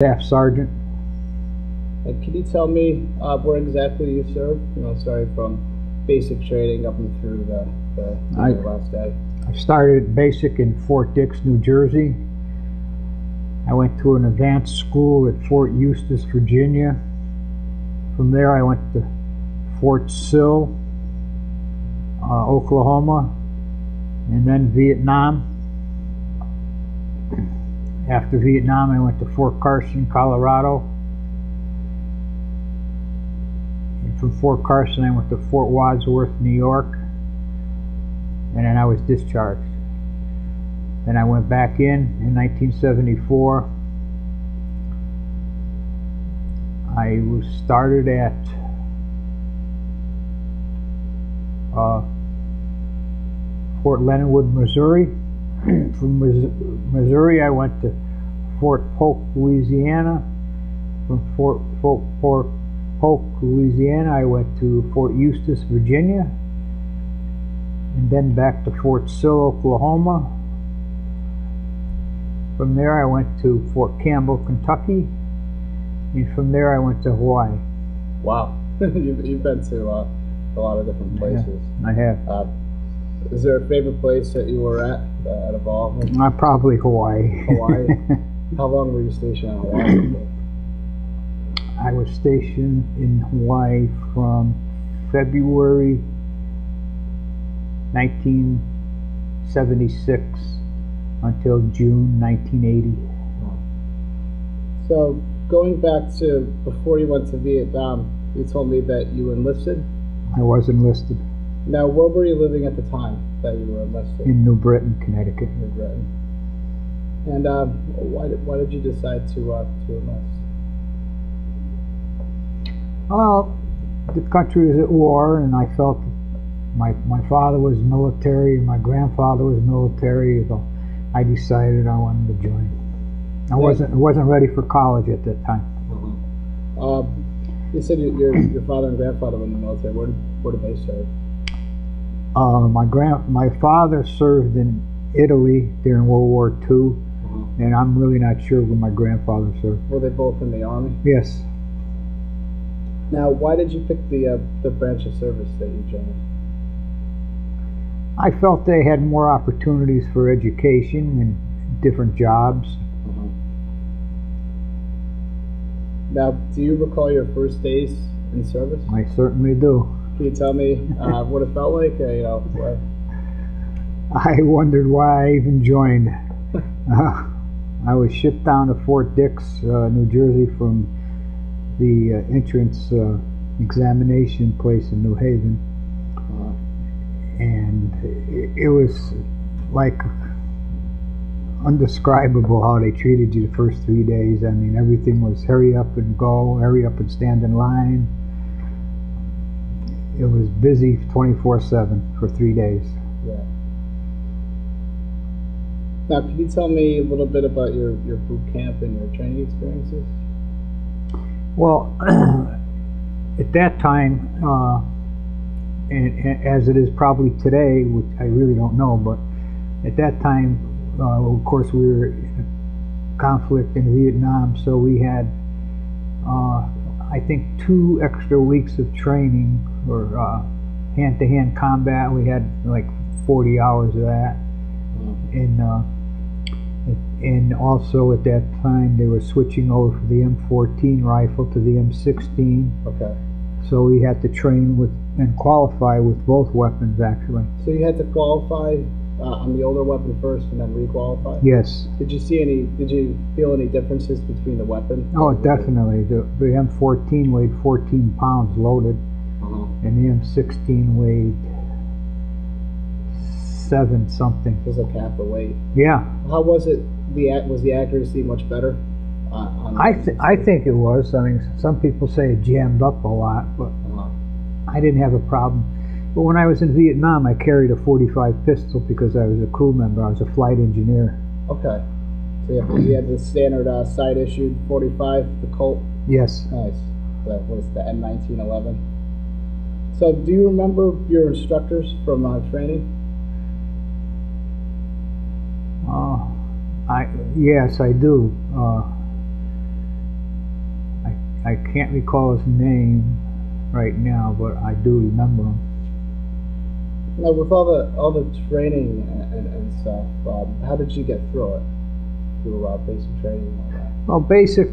Staff Sergeant. And can you tell me uh, where exactly you served? You know, starting from basic training up and through the, the, the I- last day. I started basic in Fort Dix, New Jersey. I went to an advanced school at Fort Eustis, Virginia. From there, I went to Fort Sill, uh, Oklahoma, and then Vietnam. After Vietnam, I went to Fort Carson, Colorado. And from Fort Carson, I went to Fort Wadsworth, New York and then I was discharged. Then I went back in in 1974. I was started at uh, Fort Leonard Wood, Missouri. From Missouri, I went to Fort Polk, Louisiana. From Fort, Fort, Fort Polk, Louisiana, I went to Fort Eustis, Virginia and then back to Fort Sill, Oklahoma. From there, I went to Fort Campbell, Kentucky, and from there, I went to Hawaii. Wow, you've, been to uh, a lot of different Yeah. places. I have. Uh, is there a favorite place that you were at uh, out of all of them? Uh, probably Hawaii. Hawaii? How long were you stationed in Hawaii? I was stationed in Hawaii from February 1976 until June 1980. So going back to before you went to Vietnam, you told me that you enlisted. I was enlisted Now, where were you living at the time that you were enlisted? in New Britain, Connecticut. New Britain. And um, why did why did you decide to uh, to enlist? Well, the country was at war, and I felt my my father was military, and my grandfather was military. So I decided I wanted to join. I wasn't wasn't ready for college at that time. Um, you said your, your your father and grandfather were in the military. Where did where did they serve? Uh, my grand my father served in Italy during World War II, and I'm really not sure where my grandfather served. Were they both in the army? Yes, Now, why did you pick the uh, the branch of service that you joined? I felt they had more opportunities for education and different jobs. Now, do you recall your first days in service? I certainly do. Can you tell me uh, what it felt like? Uh, you know, I wondered why I even joined. Uh, I was shipped down to Fort Dix, uh, New Jersey, from the uh, entrance uh, examination place in New Haven, and it, it was like undescribable how they treated you the first three days. I mean, everything was hurry up and go, hurry up and stand in line. It was busy 24/7 for three days. yeah. Now, can you tell me a little bit about your, your boot camp and your training experiences? Well, at that time, uh, and, and as it is probably today, which I really don't know, but at that time, uh, of course, we were in a conflict in Vietnam, so we had, uh, I think, two extra weeks of training for uh, hand-to-hand combat. We had like 40 hours of that, and uh, and also at that time they were switching over from the M14 rifle to the M16. Okay. So we had to train with and qualify with both weapons actually. So you had to qualify uh, on the older weapon first and then requalify? Yes. Did you see any, did you feel any differences between the weapon? Oh, definitely. The, the M14 weighed 14 pounds loaded. And the M16 weighed seven something. It was like half the weight. Yeah, How was it, the, was the accuracy much better? Uh, on the I th- I think it was. I mean, some people say it jammed up a lot, but Uh-huh. I didn't have a problem. But when I was in Vietnam, I carried a 45 pistol because I was a crew member. I was a flight engineer. Okay. So you had, you had the standard uh, side issued 45, the Colt. Yes. Nice. That was the M1911. So do you remember your instructors from uh, training? Uh, I yes, I do. Uh, I can't recall his name right now, but I do remember him. Now, with all the all the training and, and, and stuff, um, how did you get through it? Through uh, basic training and all that. Well, basic,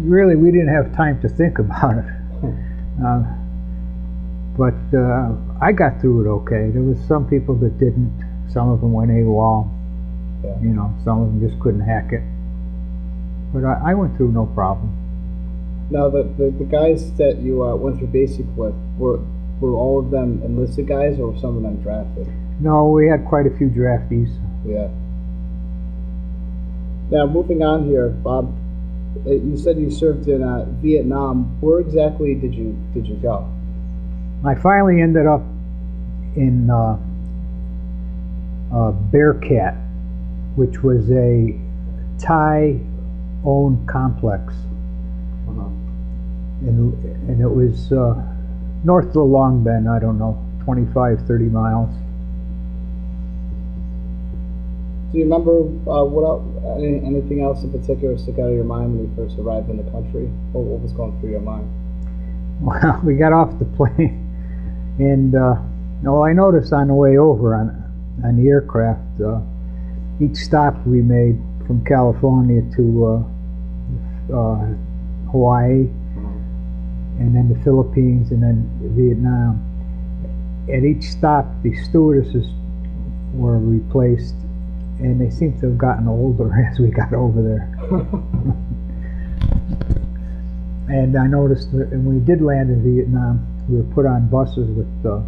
really, we didn't have time to think about it. Uh, but uh, I got through it okay. There was some people that didn't. Some of them went AWOL. Yeah. You know, some of them just couldn't hack it. But I, I went through no problem. Now, the, the, the guys that you uh, went through basic with were were all of them enlisted guys, or were some of them drafted? No, we had quite a few draftees. Yeah. Now, moving on here, Bob. uh, You said you served in uh, Vietnam. Where exactly did you did you go? I finally ended up in uh, uh, Bearcat, which was a Thai owned complex. Uh-huh. And, and it was uh, north of the Long Binh, I don't know, 25, 30 miles. Do you remember uh, what else, anything else in particular stuck out of your mind when you first arrived in the country? What, what was going through your mind? Well, we got off the plane, and uh, well, I noticed on the way over on, on the aircraft, uh, each stop we made from California to uh, uh, Hawaii, and then the Philippines, and then Vietnam. At each stop, the stewardesses were replaced, and they seemed to have gotten older as we got over there. And I noticed that when we did land in Vietnam, we were put on buses with uh,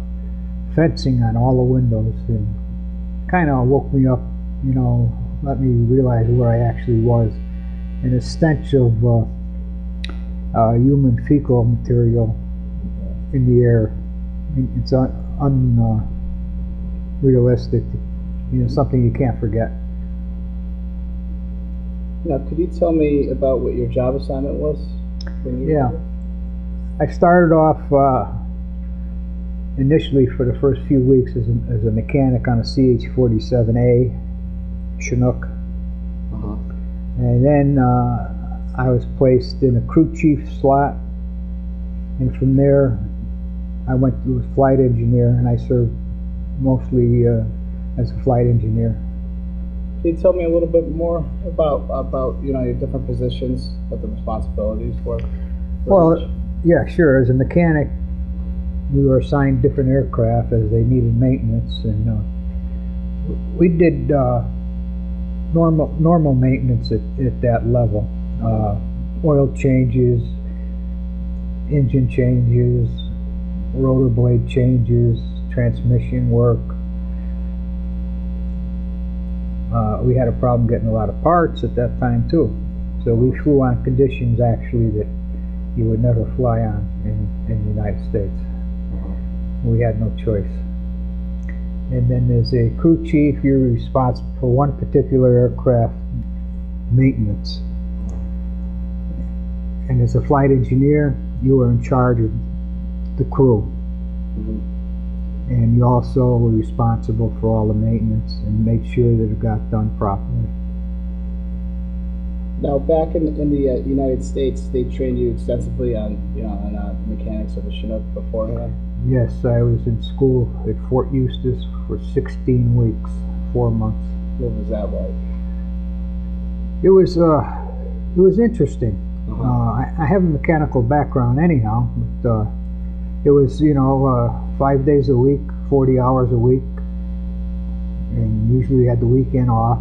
fencing on all the windows, and kind of woke me up, you know, let me realize where I actually was. And a stench of uh, uh, human fecal material in the air, it's unrealistic, un uh, you know, something you can't forget. Now, could you tell me about what your job assignment was? When you Yeah. I started off uh, initially for the first few weeks as a, as a mechanic on a CH-47A Chinook, Uh-huh. and then uh, I was placed in a crew chief slot, and from there I went to a flight engineer, and I served mostly uh, as a flight engineer. Can you tell me a little bit more about about you know your different positions, what the responsibilities were? for Well, each? Yeah, sure. As a mechanic, we were assigned different aircraft as they needed maintenance, and uh, we did uh, normal normal maintenance at, at that level. Uh, oil changes, engine changes, rotor blade changes, transmission work. Uh, we had a problem getting a lot of parts at that time too, so we flew on conditions actually that you would never fly on in, in the United States. We had no choice. And then as a crew chief, you're responsible for one particular aircraft maintenance. And as a flight engineer, you are in charge of the crew. And you also were responsible for all the maintenance and make sure that it got done properly. Now, back in, in the uh, United States, they trained you extensively on you know on uh, mechanics of a Chinook beforehand. Yes, I was in school at Fort Eustis for 16 weeks, four months. What was that like? It was uh, it was interesting. Uh-huh. Uh, I, I have a mechanical background anyhow, but uh, it was you know uh, five days a week, 40 hours a week, and usually had the weekend off.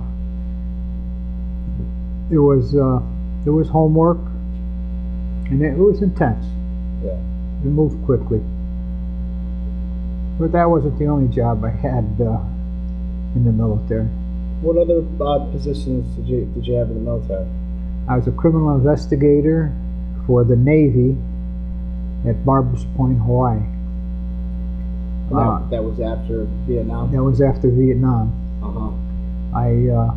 There was uh, there was homework, and it was intense. Yeah. It moved quickly. But that wasn't the only job I had uh, in the military. What other uh, positions did you did you have in the military? I was a criminal investigator for the Navy at Barbers Point, Hawaii. That, Uh, that was after Vietnam. that was after Vietnam. Uh huh. I, uh,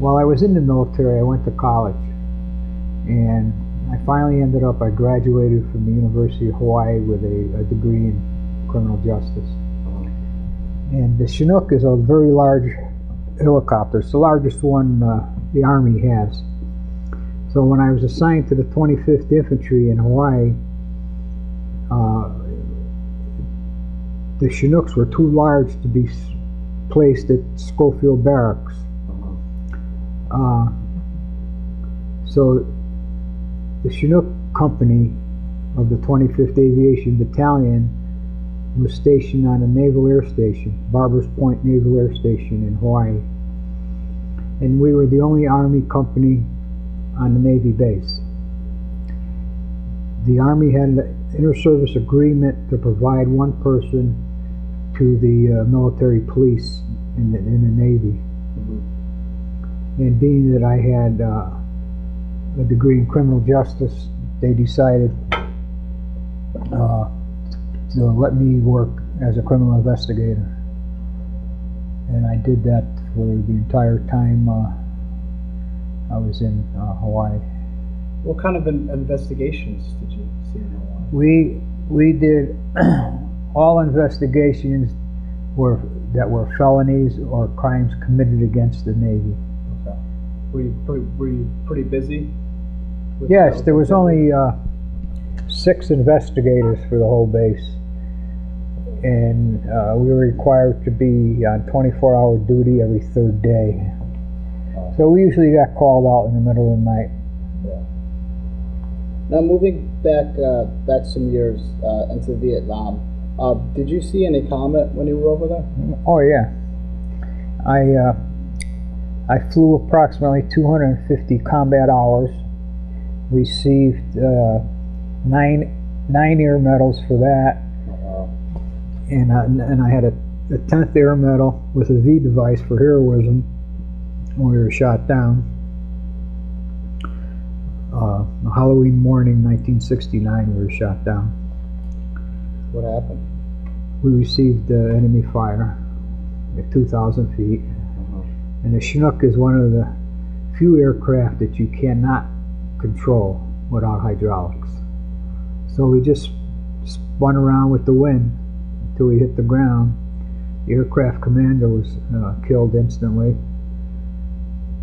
while I was in the military, I went to college, and I finally ended up. I graduated from the University of Hawaii with a, a degree in criminal justice. And the Chinook is a very large helicopter. It's the largest one uh, the Army has. So when I was assigned to the 25th Infantry in Hawaii, uh, the Chinooks were too large to be placed at Schofield Barracks. Uh, so the Chinook Company of the 25th Aviation Battalion was stationed on a naval air station, Barbers Point Naval Air Station in Hawaii. And we were the only Army company on the Navy base. The Army had an inter-service agreement to provide one person to the uh, military police in the, in the Navy. And being that I had uh, a degree in criminal justice, they decided uh, to let me work as a criminal investigator. And I did that for the entire time uh, I was in uh, Hawaii. What kind of in- investigations did you see in Hawaii? We we did all investigations were that were felonies or crimes committed against the Navy. Okay. Were you pretty, were you pretty busy? Yes, there was only uh, six investigators for the whole base, and uh, we were required to be on 24-hour duty every third day. So we usually got called out in the middle of the night. Yeah. Now moving back uh, back some years uh, into Vietnam, uh, did you see any comet when you were over there? Oh yeah, I uh, I flew approximately 250 combat hours, received uh, nine nine air medals for that, and I, and I had a, a 10th air medal with a V device for heroism when we were shot down. Uh, Halloween morning, 1969, we were shot down. What happened? We received uh, enemy fire at 2,000 feet. And the Chinook is one of the few aircraft that you cannot control without hydraulics. So we just spun around with the wind until we hit the ground. The aircraft commander was uh, killed instantly.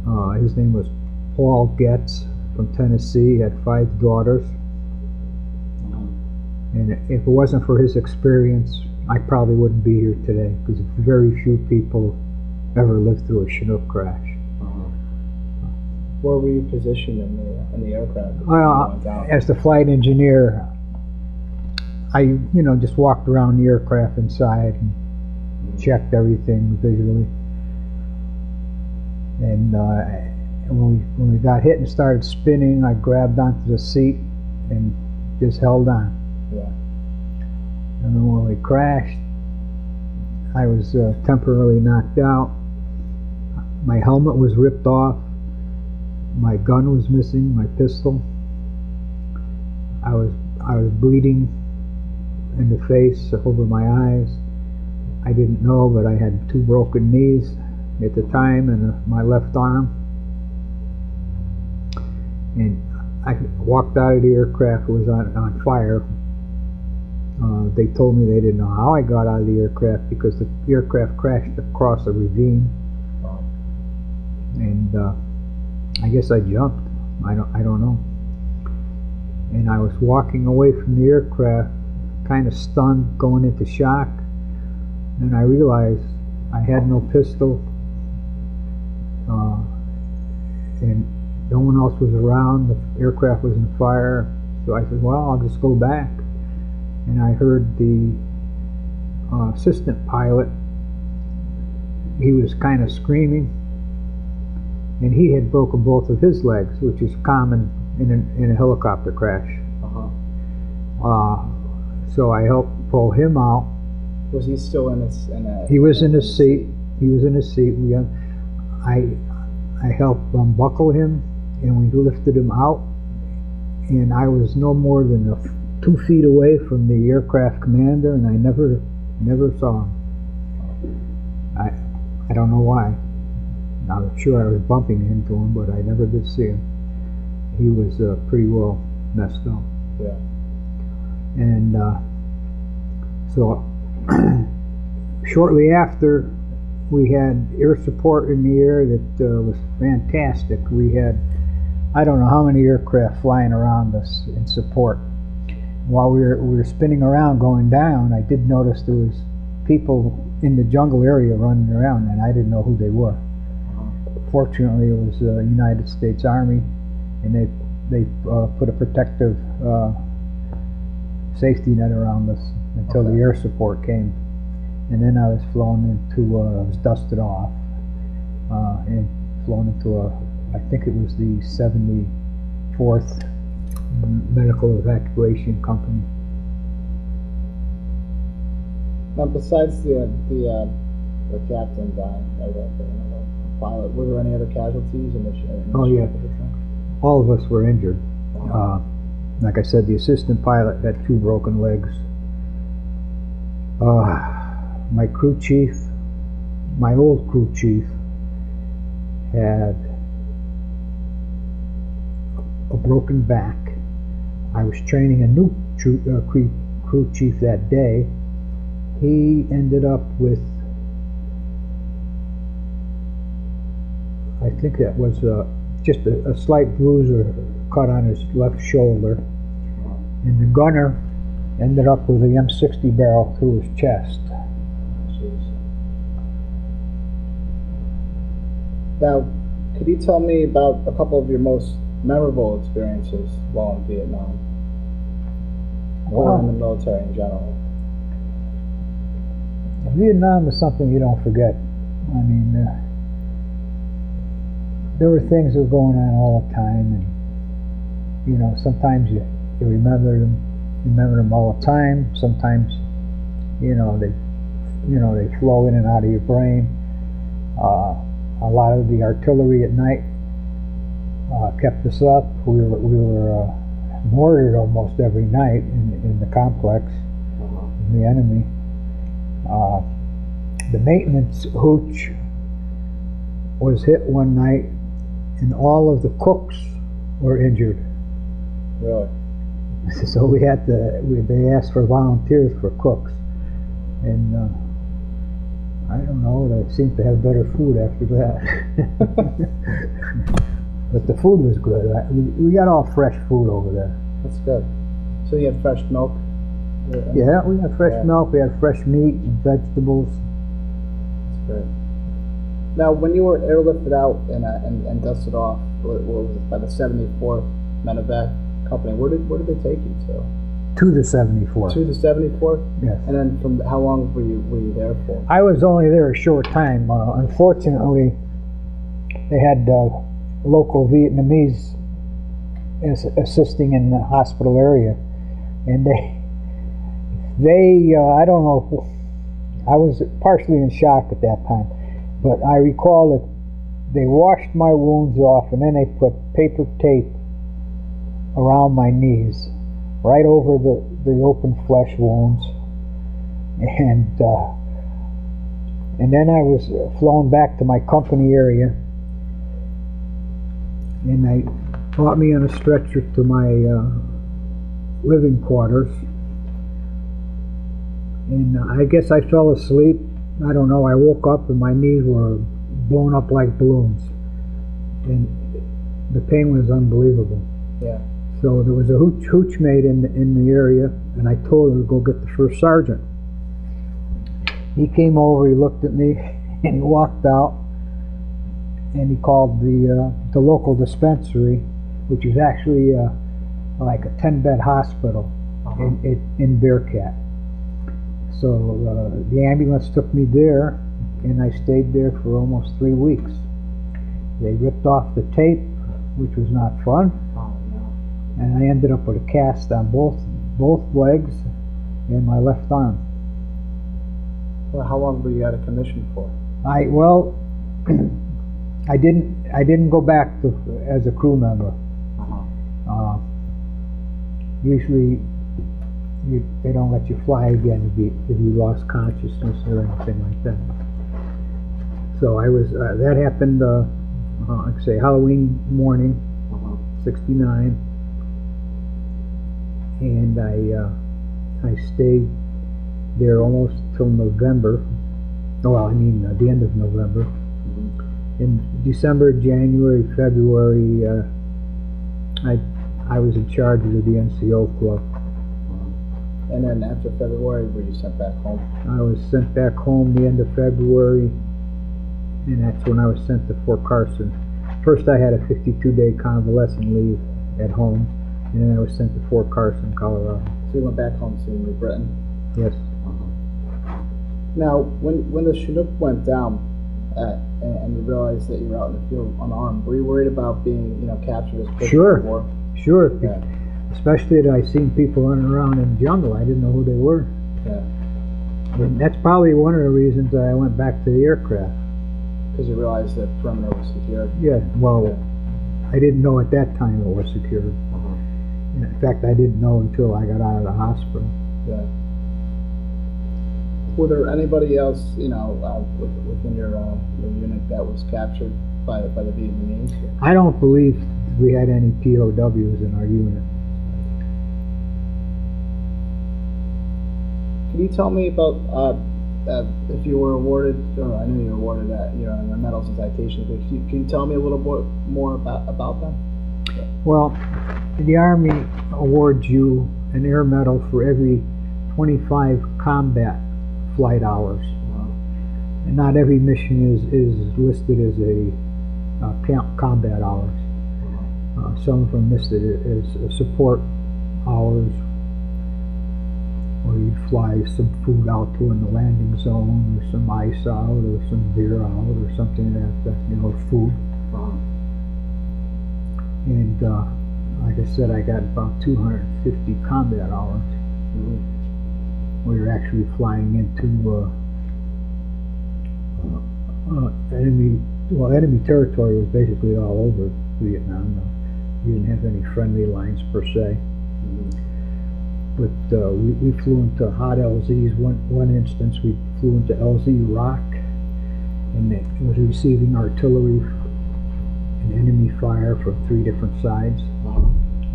Uh, his name was Paul Getz from Tennessee. He had five daughters. And if it wasn't for his experience, I probably wouldn't be here today because very few people ever lived through a Chinook crash. Where were you positioned in the in the aircraft? Well, as the flight engineer, I, you know, just walked around the aircraft inside and checked everything visually. And uh, when we when we got hit and started spinning, I grabbed onto the seat and just held on. Yeah. And then when we crashed, I was uh, temporarily knocked out. My helmet was ripped off. My gun was missing. My pistol. I was I was bleeding in the face, over my eyes. I didn't know, but I had two broken knees at the time, and uh, my left arm. And I walked out of the aircraft. It was on on fire. Uh, they told me they didn't know how I got out of the aircraft because the aircraft crashed across a ravine, and uh, I guess I jumped. I don't, I don't know. And I was walking away from the aircraft, kind of stunned, going into shock, and I realized I had no pistol, uh, and no one else was around. The aircraft was in fire, so I said, "Well, I'll just go back." and I heard the uh, assistant pilot. He was kind of screaming, and he had broken both of his legs, which is common in, an, in a helicopter crash. uh-huh. Uh, so I helped pull him out. Was he still in his in a? He was in his seat. He was in his seat. We, uh, I, I helped unbuckle him, and we lifted him out. And I was no more than a f two feet away from the aircraft commander, and I never, never saw him. I, I don't know why. I'm sure I was bumping into him, but I never did see him. He was uh, pretty well messed up. Yeah. And uh, so shortly after, we had air support in the air that uh, was fantastic. We had, I don't know how many aircraft flying around us in support. While we were, we were spinning around going down, I did notice there was people in the jungle area running around, and I didn't know who they were. Fortunately, it was the United States Army, and they they uh, put a protective uh, safety net around us until the air support came, and then I was flown into uh, I was dusted off uh, and flown into a I think it was the 74th Medical Evacuation Company. Now, besides the uh, the uh, the captain dying, pilot, were there any other casualties in the Oh, yeah. All of us were injured. Uh, like I said, the assistant pilot had two broken legs. Uh, my crew chief, my old crew chief, had a broken back. I was training a new uh, crew chief that day. He ended up with, I think that was uh, just a, a slight bruise or cut on his left shoulder. And the gunner ended up with a M60 barrel through his chest. Now, could you tell me about a couple of your most memorable experiences while in Vietnam, or in the military in general? Vietnam is something you don't forget. I mean, uh, there were things that were going on all the time, and you know, sometimes you, you remember them, remember them all the time. Sometimes, you know, they, you know, they flow in and out of your brain. Uh, a lot of the artillery at night uh, kept us up. We were we were uh, mortared almost every night in, in the complex, the enemy. Uh, the maintenance hooch was hit one night, and all of the cooks were injured. Really? So we had to. We, they asked for volunteers for cooks, and uh, I don't know. They seemed to have better food after that. but the food was good. We, we got all fresh food over there. That's good. So you had fresh milk? Yeah, we had fresh Yeah. milk. We had fresh meat and vegetables. That's great. Now, when you were airlifted out and, uh, and, and dusted off, what, what was it, by the 74th Medevac company, where did where did they take you to? To the 74. To the 74th? Yes. And then from how long were you were you there for? I was only there a short time. Uh, unfortunately, they had uh, local Vietnamese as, assisting in the hospital area, and they they uh, I don't know. I was partially in shock at that time, but I recall that they washed my wounds off, and then they put paper tape around my knees, right over the the open flesh wounds, and. Uh, and then I was flown back to my company area, and they brought me on a stretcher to my uh, living quarters. And I guess I fell asleep. I don't know. I woke up and my knees were blown up like balloons, and the pain was unbelievable. Yeah. So there was a hooch, hooch mate in the, in the area, and I told her to go get the first sergeant. He came over, he looked at me, and he walked out, and he called the uh, the local dispensary, which is actually uh, like a ten bed hospital Uh-huh. in, in in Bearcat. So uh, the ambulance took me there, and I stayed there for almost three weeks. They ripped off the tape, which was not fun Oh no. and I ended up with a cast on both both legs and my left arm. Well, how long were you out of commission for? I well, I didn't I didn't go back to, as a crew member. Uh-huh. Uh, usually, you, they don't let you fly again if you, if you lost consciousness or anything like that. So I was uh, that happened. Uh, uh, like I say Halloween morning, Uh-huh. '69, and I uh, I stayed there almost till November. Well, I mean uh, the end of November. In December, January, February, uh, I, I was in charge of the NCO club. And then after February, were you sent back home? I was sent back home the end of February, and that's when I was sent to Fort Carson. First, I had a 52-day convalescent leave at home, and then I was sent to Fort Carson, Colorado. So you went back home to New Britain. Yes. Now, when when the Chinook went down, uh, and, and you realized that you were out in the field unarmed, were you worried about being, you know, captured as prisoners Sure. of war? Sure. Yeah. Especially that I seen people running around in the jungle. I didn't know who they were. Yeah. And that's probably one of the reasons that I went back to the aircraft. Because you realized that perimeter was secured. Yeah. Well, I didn't know at that time it was secured. In fact, I didn't know until I got out of the hospital. Yeah. Were there anybody else, you know, uh, within your uh, your unit that was captured by by the Vietnamese? I don't believe we had any POWs in our unit. Can you tell me about uh, uh, if you were awarded, or I know you were awarded that, you know, the medals and citations, but can you, can you tell me a little bit more about about them? Well, the Army awards you an air medal for every 25 combat flight hours. And not every mission is, is listed as a uh, camp combat hours. Uh, some of them listed as support hours, where you fly some food out to in the landing zone, or some ice out, or some beer out, or something like that, you know, food. And uh, like I said, I got about 250 combat hours. We were actually flying into uh, uh, uh, enemy, well, enemy territory was basically all over Vietnam. You didn't have any friendly lines per se. But uh, we, we flew into hot LZs. One, one instance, we flew into LZ Rock, and it was receiving artillery and enemy fire from three different sides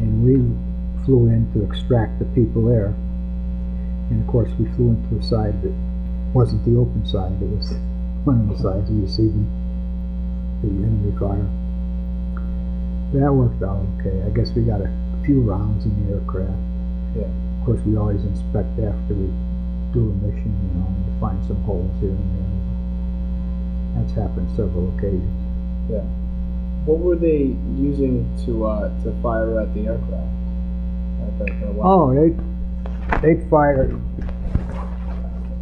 and we flew in to extract the people there. And of course, we flew into a side that wasn't the open side, it was one of the sides receiving the enemy fire. That worked out okay. I guess we got a few rounds in the aircraft. Yeah. Of course, we always inspect after we do a mission, you know, to find some holes here and there. That's happened several occasions. Yeah. What were they using to uh, to fire at the aircraft? At the, the weapon? Oh, they they fire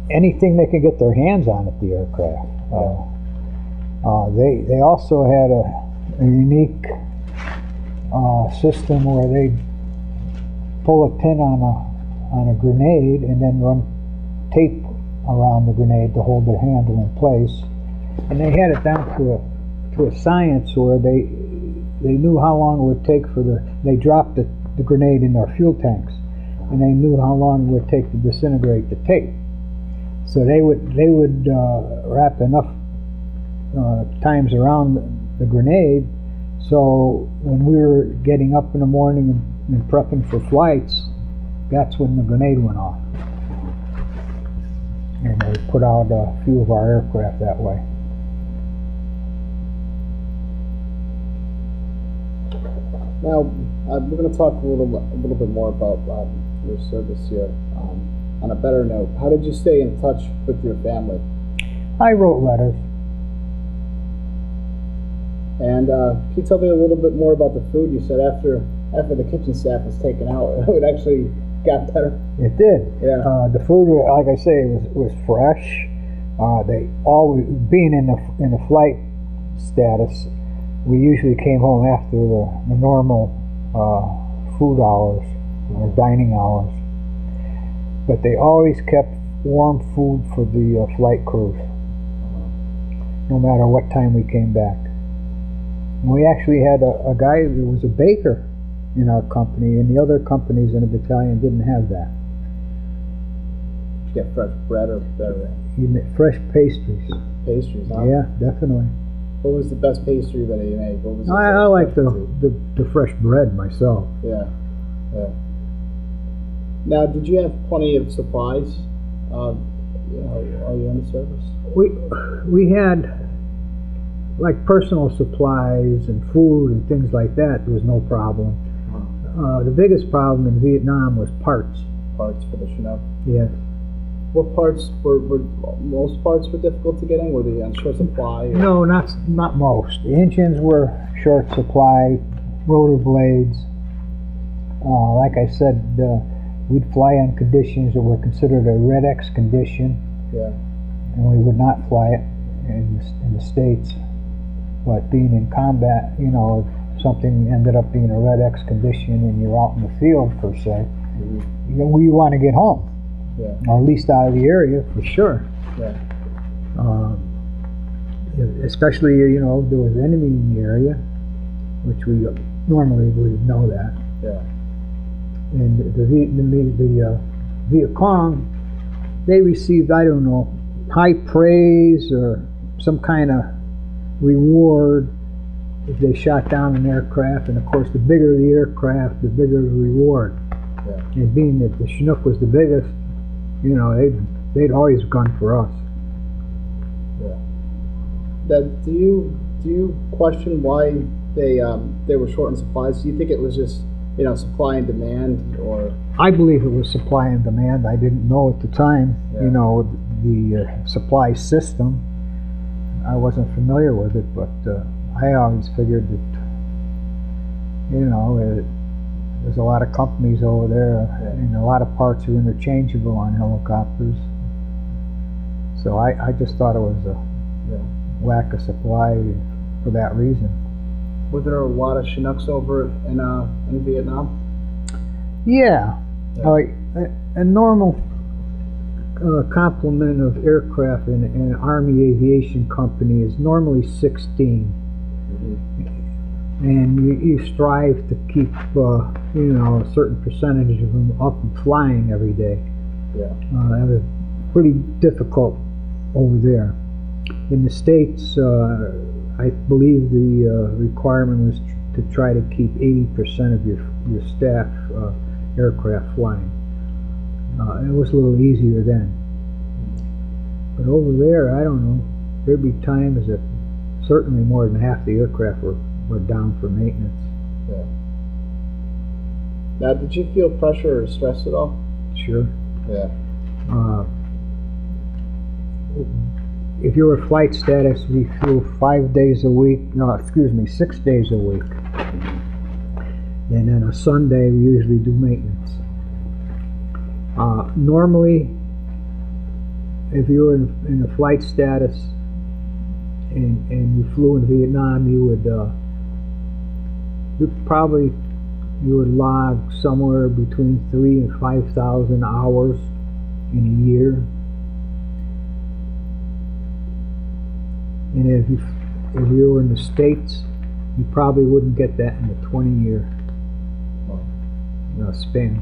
anything they could get their hands on at the aircraft. Uh, uh, they they also had a, a unique uh, system where they pull a pin on a on a grenade and then run tape around the grenade to hold their handle in place. And they had it down to a to a science where they they knew how long it would take for the they dropped the, the grenade in their fuel tanks. And they knew how long it would take to disintegrate the tape. So they would they would uh, wrap enough uh, times around the, grenade. So when we were getting up in the morning and, and prepping for flights that's when the grenade went off and they put out a few of our aircraft that way Now, uh, we're going to talk a little a little bit more about um, your service here. Um, on a better note, how did you stay in touch with your family? I wrote letters. And uh, can you tell me a little bit more about the food? You said after after the kitchen staff was taken out, it would actually got better. It did. Yeah. Uh, the food, like I say, was was fresh. Uh, they always being in the in the flight status, we usually came home after the, the normal uh, food hours or dining hours. But they always kept warm food for the uh, flight crews, no matter what time we came back. And we actually had a, a guy who was a baker in our company, and the other companies in the battalion didn't have that. Get fresh bread or better He made fresh pastries. pastries? Huh? Yeah, definitely. What was the best pastry that he made? What was his, I, I like the, the, the fresh bread myself. Yeah, yeah. Now, did you have plenty of supplies? Uh, you know, while you in the service? We we had like personal supplies and food and things like that. There was no problem. Uh, the biggest problem in Vietnam was parts. Parts for the Chinook. Yes. What parts were, were most parts were difficult to get in? Were they on short supply? or- No, not not most. The engines were short supply, rotor blades. Uh, like I said, uh, we'd fly on conditions that were considered a red X condition, Yeah. and we would not fly it in the, in the states. But being in combat, you know, if something ended up being a red X condition and you're out in the field per se, you know, we want to get home, Yeah. or at least out of the area for sure. Yeah. Um, especially, you know, if there was enemy in the area, which we normally would know that. Yeah. And the Vietnamese, the uh, Viet Cong, they received, I don't know, high praise or some kind of reward if they shot down an aircraft. And of course, the bigger the aircraft, the bigger the reward. Yeah. And being that the Chinook was the biggest, you know, they'd, they'd always gone for us. Yeah. That do you do you question why they um, they were short in supplies? Do you think it was just you know supply and demand, or I believe it was supply and demand. I didn't know at the time, Yeah. you know, the uh, supply system. I wasn't familiar with it, but uh, I always figured that, you know, it, there's a lot of companies over there, and a lot of parts are interchangeable on helicopters. So I, I just thought it was a Yeah. lack of supply for that reason. were there a lot of Chinooks over in uh, in Vietnam? Yeah, Yeah. Right. A, a normal uh, complement of aircraft in an Army aviation company is normally 16, and you, you strive to keep, uh, you know, a certain percentage of them up and flying every day. Yeah. Uh, that was pretty difficult over there. In the States, uh, I believe the uh, requirement was tr- to try to keep 80% of your, your staff uh, aircraft flying. Uh, it was a little easier then. But over there, I don't know, there'd be times that certainly more than half the aircraft were, were down for maintenance. Yeah. Now, did you feel pressure or stress at all? Sure. Yeah. Uh, if you were flight status, we flew five days a week, no, excuse me, six days a week. And then a Sunday, we usually do maintenance. Uh, normally, if you were in, in a flight status and, and you flew in Vietnam, you would, uh, you probably, you would log somewhere between three and five thousand hours in a year. And if you, if you were in the States, you probably wouldn't get that in a 20 year uh, span.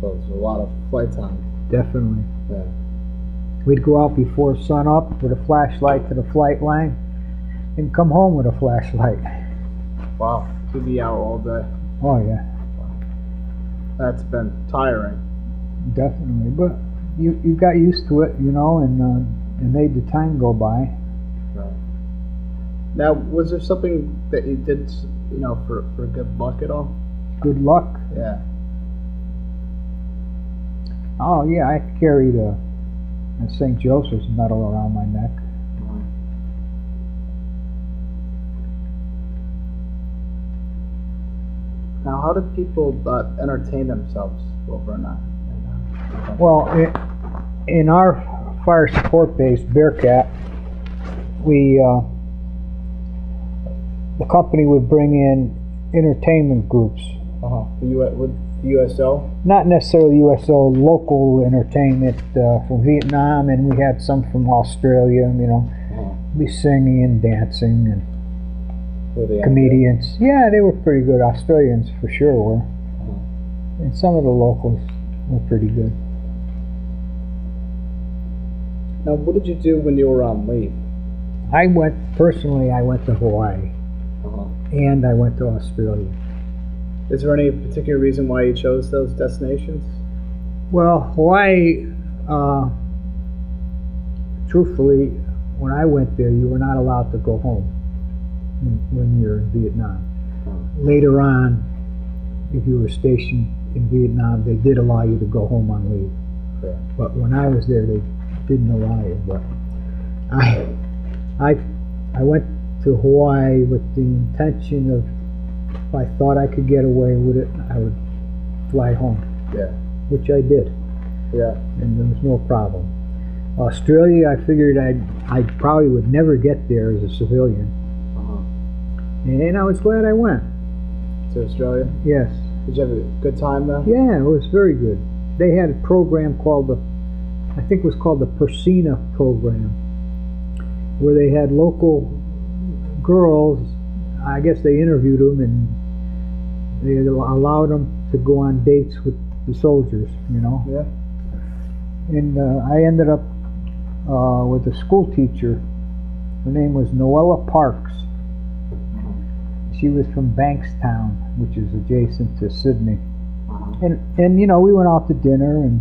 So it's a lot of flight time. Definitely. Yeah. We'd go out before sun up with a flashlight to the flight line and come home with a flashlight. Wow. To be out all day. Oh, yeah, That's been tiring. definitely. But you, you got used to it, you know, and, uh, and made the time go by. Right. Now, was there something that you did, you know, for, for good luck at all? Good luck. Yeah. Oh, yeah, I carried a, a St. Joseph's medal around my neck. Now, how did people uh, entertain themselves over that? Well, i in our fire support base, Bearcat, we, uh, the company would bring in entertainment groups. Uh-huh. The U- USO? Not necessarily USO, local entertainment uh, from Vietnam, and we had some from Australia, you know, Uh-huh. be singing and dancing and comedians. Yeah, they were pretty good. Australians for sure were. Uh-huh. And some of the locals were pretty good. Now, what did you do when you were on leave? I went, personally, I went to Hawaii Uh-huh. and I went to Australia. Is there any particular reason why you chose those destinations? Well, Hawaii, uh, truthfully, when I went there, you were not allowed to go home when- you're in Vietnam. Later on, if you were stationed in Vietnam, they did allow you to go home on leave. Yeah. But when I was there, they didn't allow you. But I, I, I went to Hawaii with the intention of, if I thought I could get away with it, I would fly home, Yeah. which I did, Yeah. and there was no problem. Australia, I figured I'd, I probably would never get there as a civilian, Uh-huh. and I was glad I went. To Australia. Yes. Did you have a good time though? Yeah, it was very good. They had a program called the, I think it was called the Persina program, where they had local girls. I guess they interviewed him and they allowed him to go on dates with the soldiers. You know, Yeah. and uh, I ended up uh, with a school teacher. Her name was Noella Parks. She was from Bankstown, which is adjacent to Sydney. Uh-huh. And and you know we went out to dinner and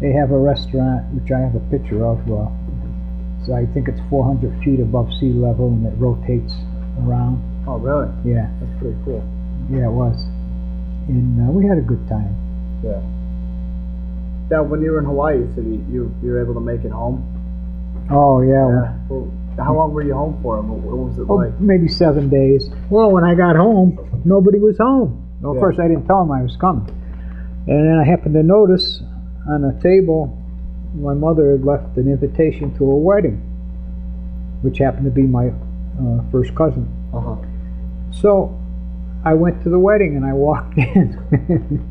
they have a restaurant which I have a picture of. Uh, so I think it's 400 feet above sea level and it rotates around. Oh, really? Yeah, That's pretty cool. yeah, it was. And uh, we had a good time. Yeah. Now, when you were in Hawaii, said you, you, you were able to make it home. Oh yeah, Yeah. Well, how long were you home for? What, what was it oh, like? maybe seven days. Well, when I got home, nobody was home. Well, of Yeah. course, I didn't tell them I was coming. And then I happened to notice on a table, my mother had left an invitation to a wedding, which happened to be my uh, first cousin. Uh huh. So I went to the wedding and I walked in.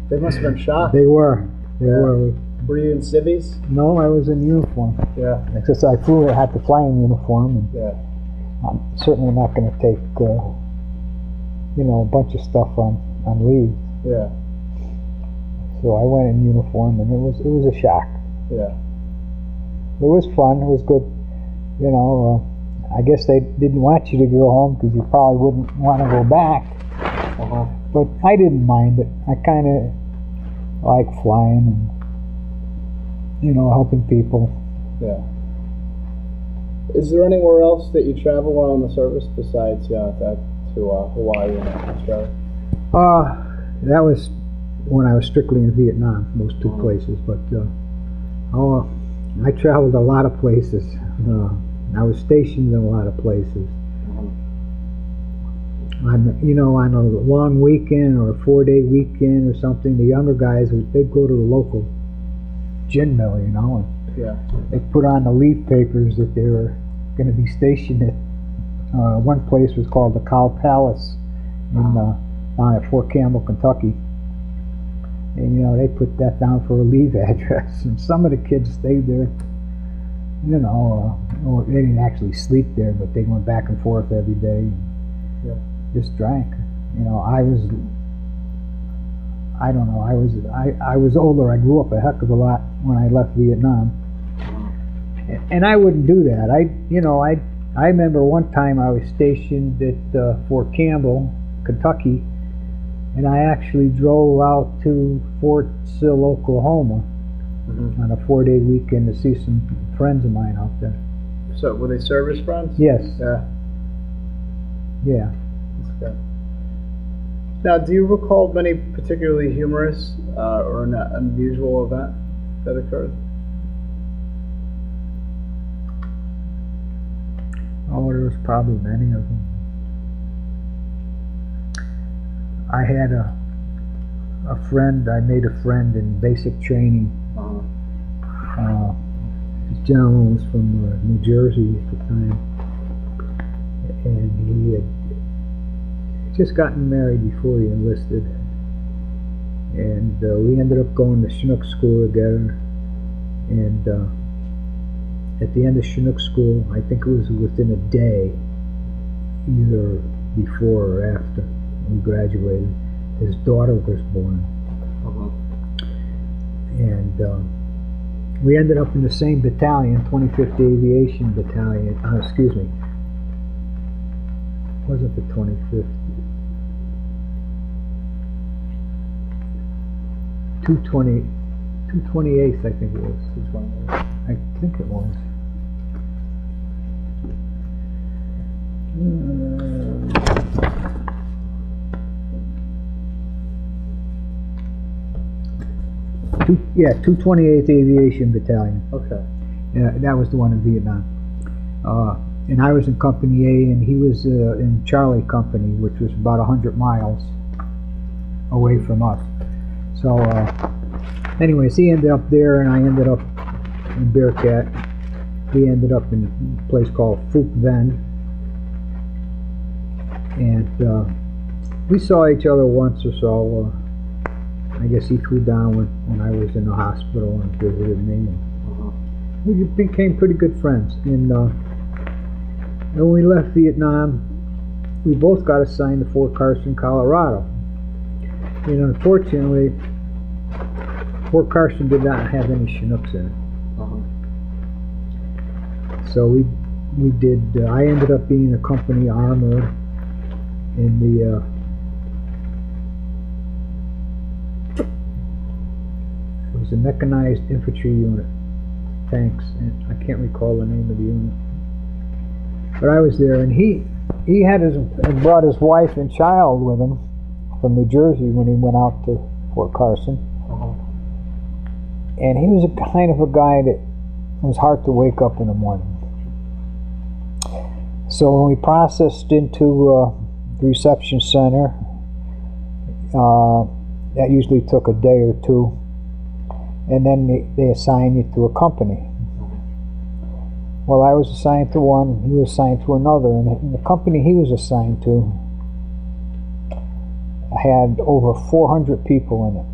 They must have been shocked. they were. They Yeah. were. Were you in civvies? No, I was in uniform. Yeah. Except I flew, I had to fly in uniform, and Yeah. I'm certainly not going to take, uh, you know, a bunch of stuff on, on leave. Yeah. So I went in uniform, and it was it was a shock. Yeah. It was fun. It was good. You know, uh, I guess they didn't want you to go home because you probably wouldn't want to go back. Uh huh. But I didn't mind it. I kind of like flying and you know helping people. Yeah. Is there anywhere else that you travel while in the service besides uh, that to uh, Hawaii and Australia? Uh, that was when I was strictly in Vietnam. Those two places, but uh, oh, I traveled a lot of places. Uh, I was stationed in a lot of places. on you know on a long weekend or a four day weekend or something, the younger guys would they'd go to the local gin mill, you know, and Yeah. they put on the leaf papers that they were going to be stationed at. Uh, one place was called the Cow Palace in uh, down at Fort Campbell, Kentucky. And you know they put that down for a leave address, and some of the kids stayed there. You know, uh, or they didn't actually sleep there, but they went back and forth every day. And Yeah. Just drank. You know, I was. I don't know. I was. I, I was older. I grew up a heck of a lot when I left Vietnam, and, and I wouldn't do that. I, you know, I. I remember one time I was stationed at uh, Fort Campbell, Kentucky, and I actually drove out to Fort Sill, Oklahoma, Mhm. on a four-day weekend to see some friends of mine out there. So were they service friends? Yes, Yeah. yeah. That's good. Now, do you recall many particularly humorous uh, or an unusual event that occurred? Oh, there was probably many of them. I had a a friend. I made a friend in basic training. Uh, this gentleman was from uh, New Jersey at the time, and he had just gotten married before he enlisted. And uh, we ended up going to Chinook school together. And uh, at the end of Chinook school, I think it was within a day, either before or after we graduated, his daughter was born. Uh-huh. And um, we ended up in the same battalion, 25th Aviation Battalion. Uh, excuse me. Wasn't the 25th? 220, 228th, I think it was. Which one? I think it was. Uh, two, yeah, 228th Aviation Battalion. Okay. Yeah, that was the one in Vietnam. Uh, and I was in Company A, and he was uh, in Charlie Company, which was about 100 miles away from us. So, uh, anyways, he ended up there, and I ended up in Bearcat. He ended up in a place called Phuoc Vinh. And uh, we saw each other once or so. I guess he flew down when, when I was in the hospital and visited me. And, we became pretty good friends. And, uh, and when we left Vietnam, we both got assigned to Fort Carson, Colorado. And unfortunately, Fort Carson did not have any Chinooks in it. Uh-huh. So we we did. Uh, I ended up being a company armor in the. Uh, was a mechanized infantry unit, tanks, and I can't recall the name of the unit. But I was there, and he he had his had brought his wife and child with him from New Jersey when he went out to Fort Carson, Uh-huh. and he was a kind of a guy that was hard to wake up in the morning. So when we processed into uh, the reception center, uh, that usually took a day or two, and then they, they assigned you to a company. Well, I was assigned to one, he was assigned to another, and the company he was assigned to had over 400 people in it.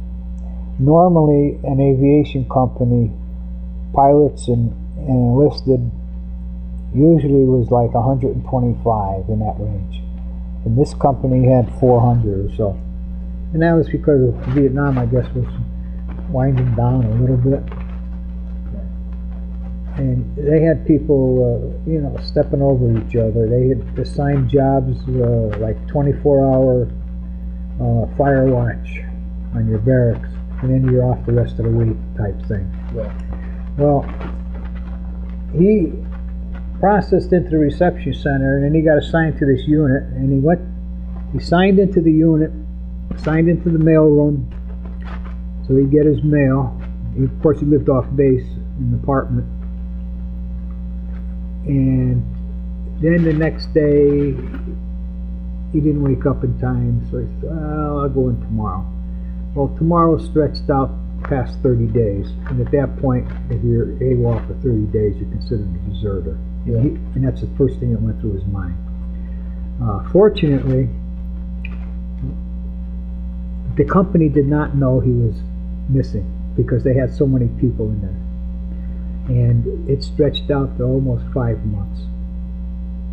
Normally, an aviation company, pilots and, and enlisted usually was like 125 in that range. And this company had 400 or so. And that was because of Vietnam, I guess, was winding down a little bit. And they had people, uh, you know, stepping over each other. They had assigned jobs uh, like 24 hour uh, fire watch on your barracks, and then you're off the rest of the week type thing. Yeah. Well, he processed into the reception center, and then he got assigned to this unit, and he went, he signed into the unit, signed into the mail room, so he'd get his mail. He, of course, he lived off base in the apartment, and then the next day, he didn't wake up in time, so he said, well, I'll go in tomorrow. Well, tomorrow stretched out past 30 days, and at that point, if you're AWOL for 30 days, you're considered a deserter. Yeah. And, he, and that's the first thing that went through his mind. Uh, fortunately, the company did not know he was missing because they had so many people in there. And it stretched out to almost five months.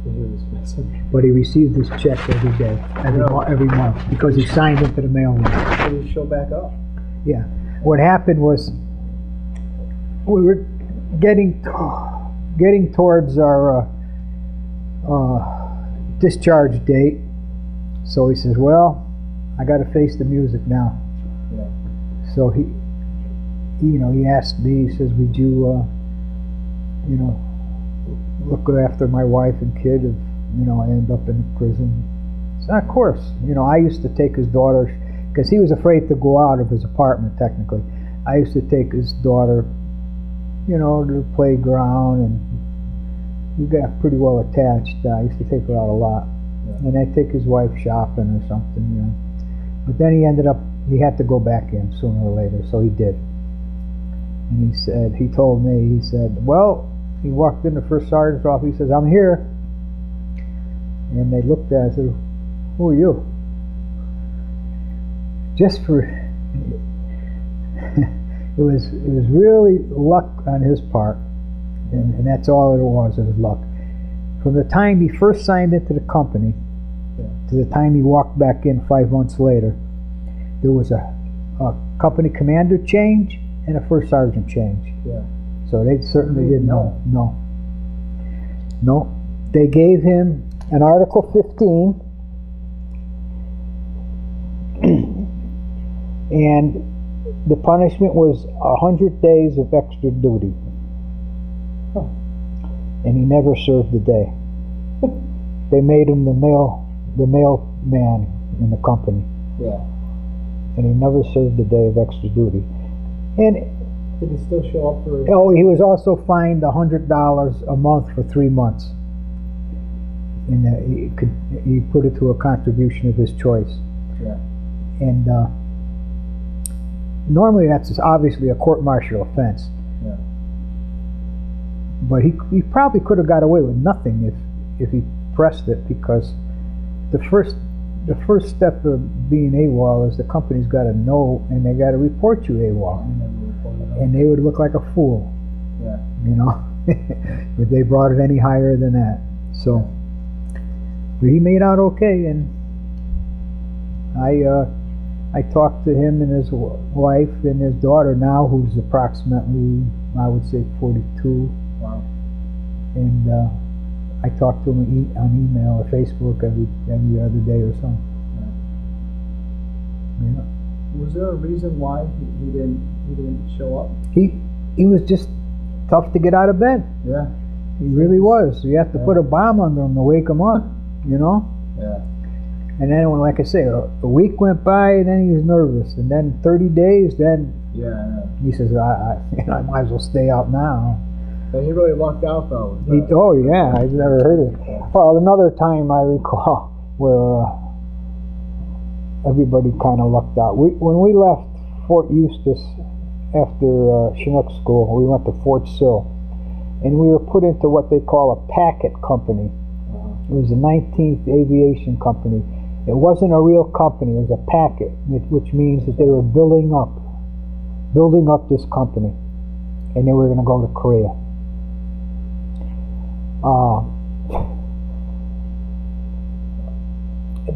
He was missing. But he received his check every day, every, mo- every month, because he signed into the. How did he show back up? Yeah. What happened was we were getting getting towards our uh, uh, discharge date. So he says, "Well, I got to face the music now." So he, he, you know, he asked me. He says, "Would you, uh, you know, look after my wife and kid if you know I end up in prison?" So of course, you know, I used to take his daughter because he was afraid to go out of his apartment. Technically, I used to take his daughter, you know, to the playground, and we got pretty well attached. I used to take her out a lot, Yeah. and I'd take his wife shopping or something, you know. But then he ended up he had to go back in sooner or later, so he did. And he said he told me he said, well, he walked in the first sergeant's office. He says, I'm here. And they looked at. us and said, Who are you? Just for it was it was really luck on his part, and, and that's all it was. It was luck. From the time he first signed into the company to the time he walked back in five months later, there was a, a company commander change and a first sergeant change. Yeah. So they certainly didn't know. No. No. They gave him an Article 15 and the punishment was a hundred days of extra duty. Huh. And he never served a day. they made him the mail the mailman in the company Yeah. And he never served a day of extra duty. And Did he still show up for? oh, he was also fined a hundred dollars a month for three months. And uh, he could he put it to a contribution of his choice. Yeah. And uh, normally that's obviously a court martial offense. Yeah. But he, he probably could have got away with nothing if if he pressed it because the first the first step of being AWOL is the company's got to know and they got to report you AWOL, He never reported it. and they would look like a fool, Yeah. you know, if they brought it any higher than that. So, but he made out okay, and I uh, I talked to him and his wife and his daughter now, who's approximately I would say 42 Wow. and uh, I talk to him on email or Facebook every every other day or so. Yeah. Was there a reason why he, he didn't he didn't show up? He he was just tough to get out of bed. Yeah. He really was. You have to put a bomb under him to wake him up, you know. Yeah. And then, like I say, a, a week went by, and then he was nervous, and then 30 days, then Yeah. He says, I, I, you know, I might as well stay out now. But he really lucked out though. He, oh yeah, I've never heard it. Well, another time I recall where uh, everybody kind of lucked out. We, when we left Fort Eustis after uh, Chinook School, we went to Fort Sill, and we were put into what they call a packet company. It was the 19th Aviation Company. It wasn't a real company; it was a packet, which- which means that they were building up, building up this company, and they were going to go to Korea. Uh,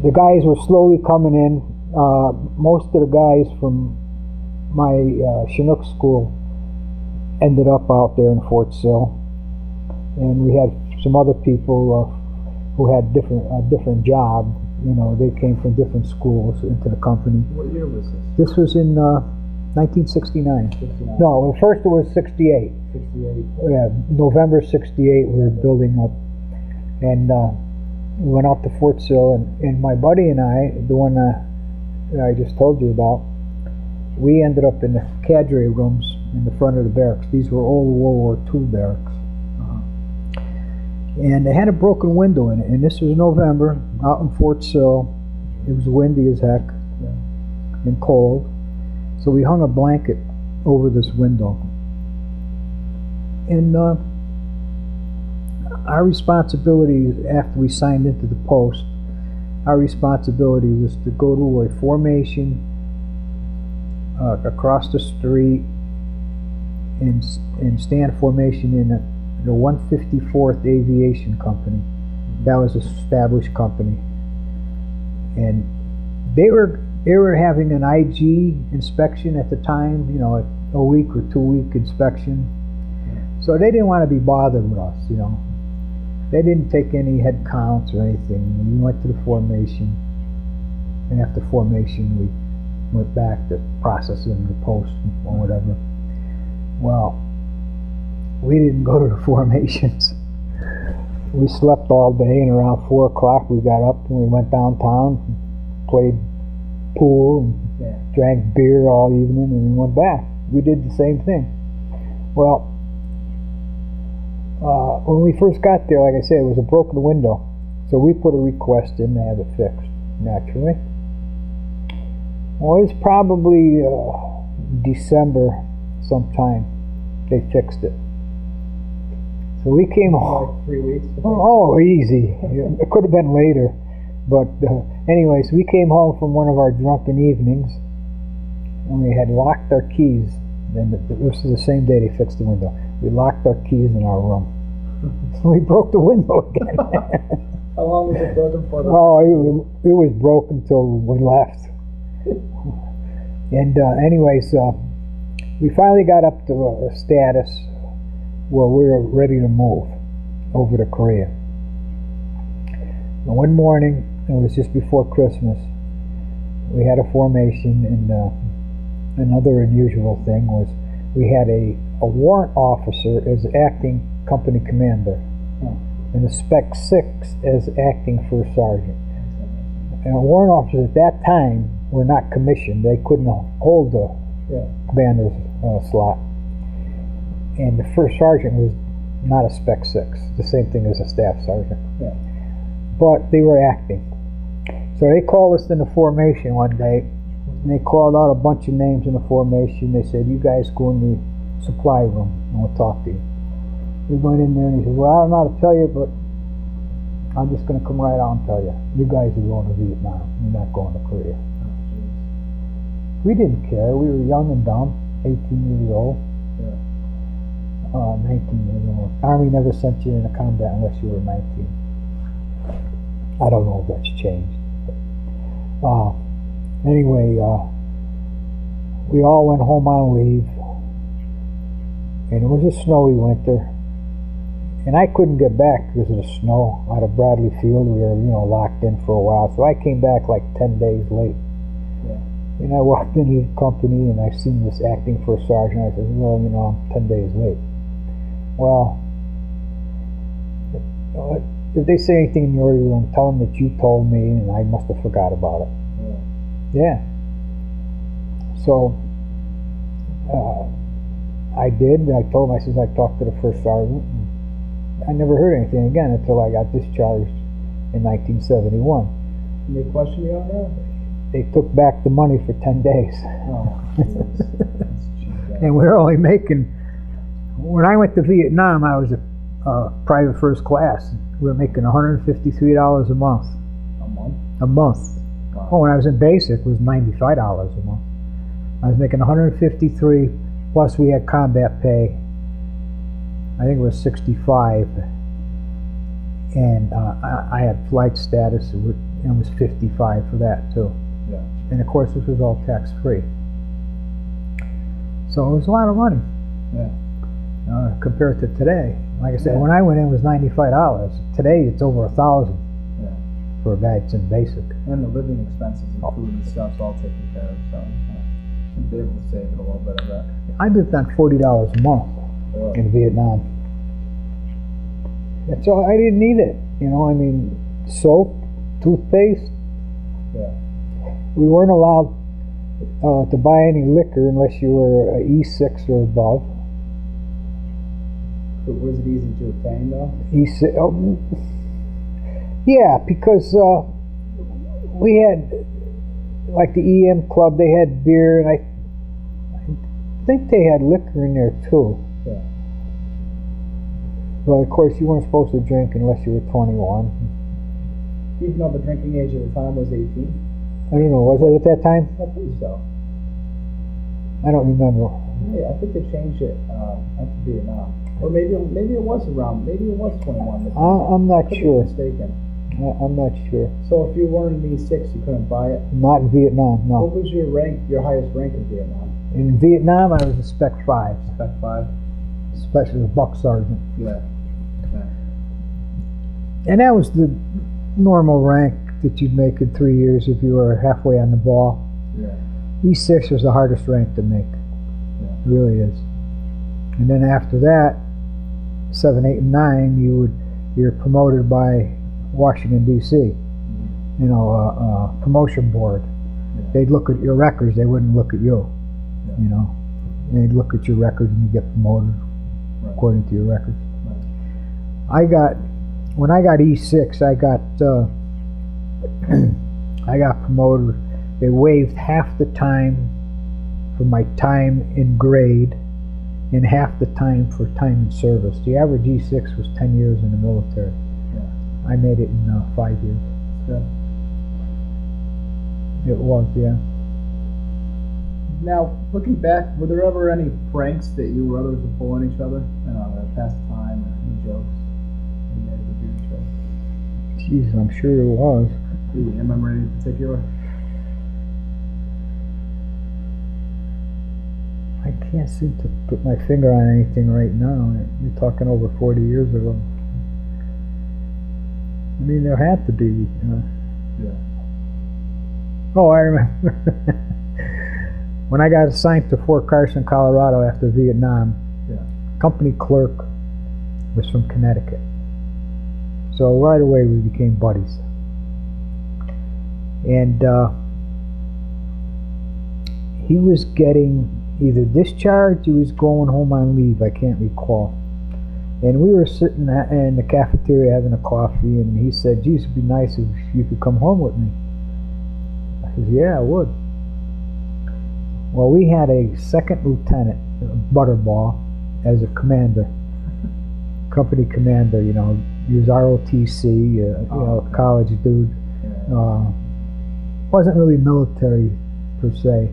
the guys were slowly coming in. Uh, most of the guys from my uh, Chinook school ended up out there in Fort Sill, and we had some other people uh, who had different a different job. You know, they came from different schools into the company. What year was this? This was in uh, 1969. 69. No, at first it was 68 68. yeah, November '68, we were building up, and uh, we went out to Fort Sill, and, and my buddy and I, the one uh, that I just told you about, we ended up in the cadre rooms in the front of the barracks. These were old World War II barracks, Uh-huh. and they had a broken window in it. And this was November out in Fort Sill. It was windy as heck Yeah. and cold, so we hung a blanket over this window. And uh, our responsibility after we signed into the post, our responsibility was to go to a formation uh, across the street and, and stand formation in a, the 154th Aviation Company. That was an established company. And they were they were having an IG inspection at the time, you know, a, a week or two week inspection. So they didn't want to be bothered with us, you know. They didn't take any head counts or anything. We went to the formation, and after formation, we went back to processing the post or whatever. Well, we didn't go to the formations. We slept all day, and around four o'clock, we got up and we went downtown, and played pool, and Yeah. drank beer all evening and then went back. We did the same thing. Well, uh, when we first got there, like I said, it was a broken window. So we put a request in to have it fixed, naturally. Well, it was probably uh, December sometime they fixed it. So we came home. Like three weeks. Oh, easy. It could have been later. But, uh, anyways, we came home from one of our drunken evenings and we had locked our keys. And the, this was the same day they fixed the window. We locked our keys in our room. we broke the window again. How long was it broken for? oh, it, it was broken until we left. And, uh, anyways, uh, we finally got up to a status where we were ready to move over to Korea. And one morning, it was just before Christmas, we had a formation, and uh, another unusual thing was we had a, a warrant officer as acting company commander, and a spec six as acting first sergeant. And warrant officers at that time were not commissioned; they couldn't hold the Yeah. commander's uh, slot, and the first sergeant was not a spec six, the same thing as a staff sergeant. Yeah. But they were acting. So they called us in the formation one day, and they called out a bunch of names in the formation. They said, "You guys go in the supply room, and we'll talk to you." We went in there, and he said, "Well, I don't know how to tell you, but I'm just going to come right out and tell you. You guys are going to Vietnam. You're not going to Korea." We didn't care. We were young and dumb, 18 years old, Yeah. uh, 19 years old. Army never sent you into combat unless you were 19. I don't know if that's changed. Uh, anyway, uh, we all went home on leave, and it was a snowy winter. And I couldn't get back because of the snow out of Bradley Field. We were, you know, locked in for a while. So I came back like 10 days late. Yeah. And I walked into the company and I seen this acting for a sergeant. I said, well, you know, I'm 10 days late. Well, if they say anything in the order room, tell them that you told me and I must have forgot about it. Yeah. Yeah. So, uh, I did. I told him, I says, I talked to the first sergeant. And I never heard anything again until I got discharged in 1971. And they questioned you on that? They took back the money for 10 days. Oh. jeez. That's cheap, and we are only making. When I went to Vietnam, I was a uh, private first class. We were making $153 a month. A month? A month. Wow. Oh, when I was in basic, it was $95 a month. I was making 153 plus we had combat pay. I think it was 65, and uh, I, I had flight status. It was, and it was 55 for that too. Yeah. And of course, this was all tax free. So it was a lot of money Yeah. uh, compared to today. Like I said, when I went in, it was ninety-five dollars. Today, it's over a thousand Yeah. for a guy that's in basic. And the living expenses and Oh. food and stuff's all taken care of, so should be able to save a little bit of that. I lived on forty dollars a month Really. in Vietnam. That's all. I didn't need it. You know, I mean, soap, toothpaste. Yeah. We weren't allowed uh, to buy any liquor unless you were E6 or above. But was it easy to obtain though? E6. Oh, yeah, because uh, we had like the EM club. They had beer, and I, I think they had liquor in there too. Yeah. But of course, you weren't supposed to drink unless you were 21. Even though the drinking age at the time was 18? I don't know. Was it at that time? I think so. I don't remember. Yeah, I think they changed it um, after Vietnam. Or maybe maybe it was around, maybe it was 21. I, I'm not be sure. mistaken. I, I'm not sure. So if you weren't in E6, you couldn't buy it. Not in Vietnam. No. What was your rank, your highest rank in Vietnam? In Vietnam, I was a Spec Five, Spec 5? especially a buck sergeant, Yeah. and that was the normal rank that you'd make in three years if you were halfway on the ball. Yeah. E6 was the hardest rank to make. Yeah. It really is. And then after that, seven, eight, and nine, you would you're promoted by Washington D.C. You know, uh, uh, promotion board. Yeah. They'd look at your records. They wouldn't look at you. Yeah. You know, they'd look at your records and you get promoted Right. according to your records. Right. I got when I got E6, I got uh, I got promoted. They waived half the time for my time in grade and half the time for time in service. The average E6 was 10 years in the military. Yeah. I made it in uh, five years. Good. It was, yeah. Now, looking back, were there ever any pranks that you or others would pull on each other? You know, to pass time or any jokes? Any guys would do each other? Jeez, I'm sure there was. Do you remember any in particular? I can't seem to put my finger on anything right now. You're talking over 40 years ago. I mean, there had to be. Uh, Yeah. oh, I remember. when I got assigned to Fort Carson, Colorado after Vietnam, Yeah. company clerk was from Connecticut. So right away we became buddies. And uh, he was getting either discharged or he was going home on leave. I can't recall. And we were sitting in the cafeteria having a coffee, and he said, "Geez, it'd be nice if you could come home with me." I said, "Yeah, I would." Well, we had a second lieutenant, Butterball, as a commander, company commander. You know, he was ROTC, uh, you Oh, know, okay. college dude. Uh, wasn't really military per se.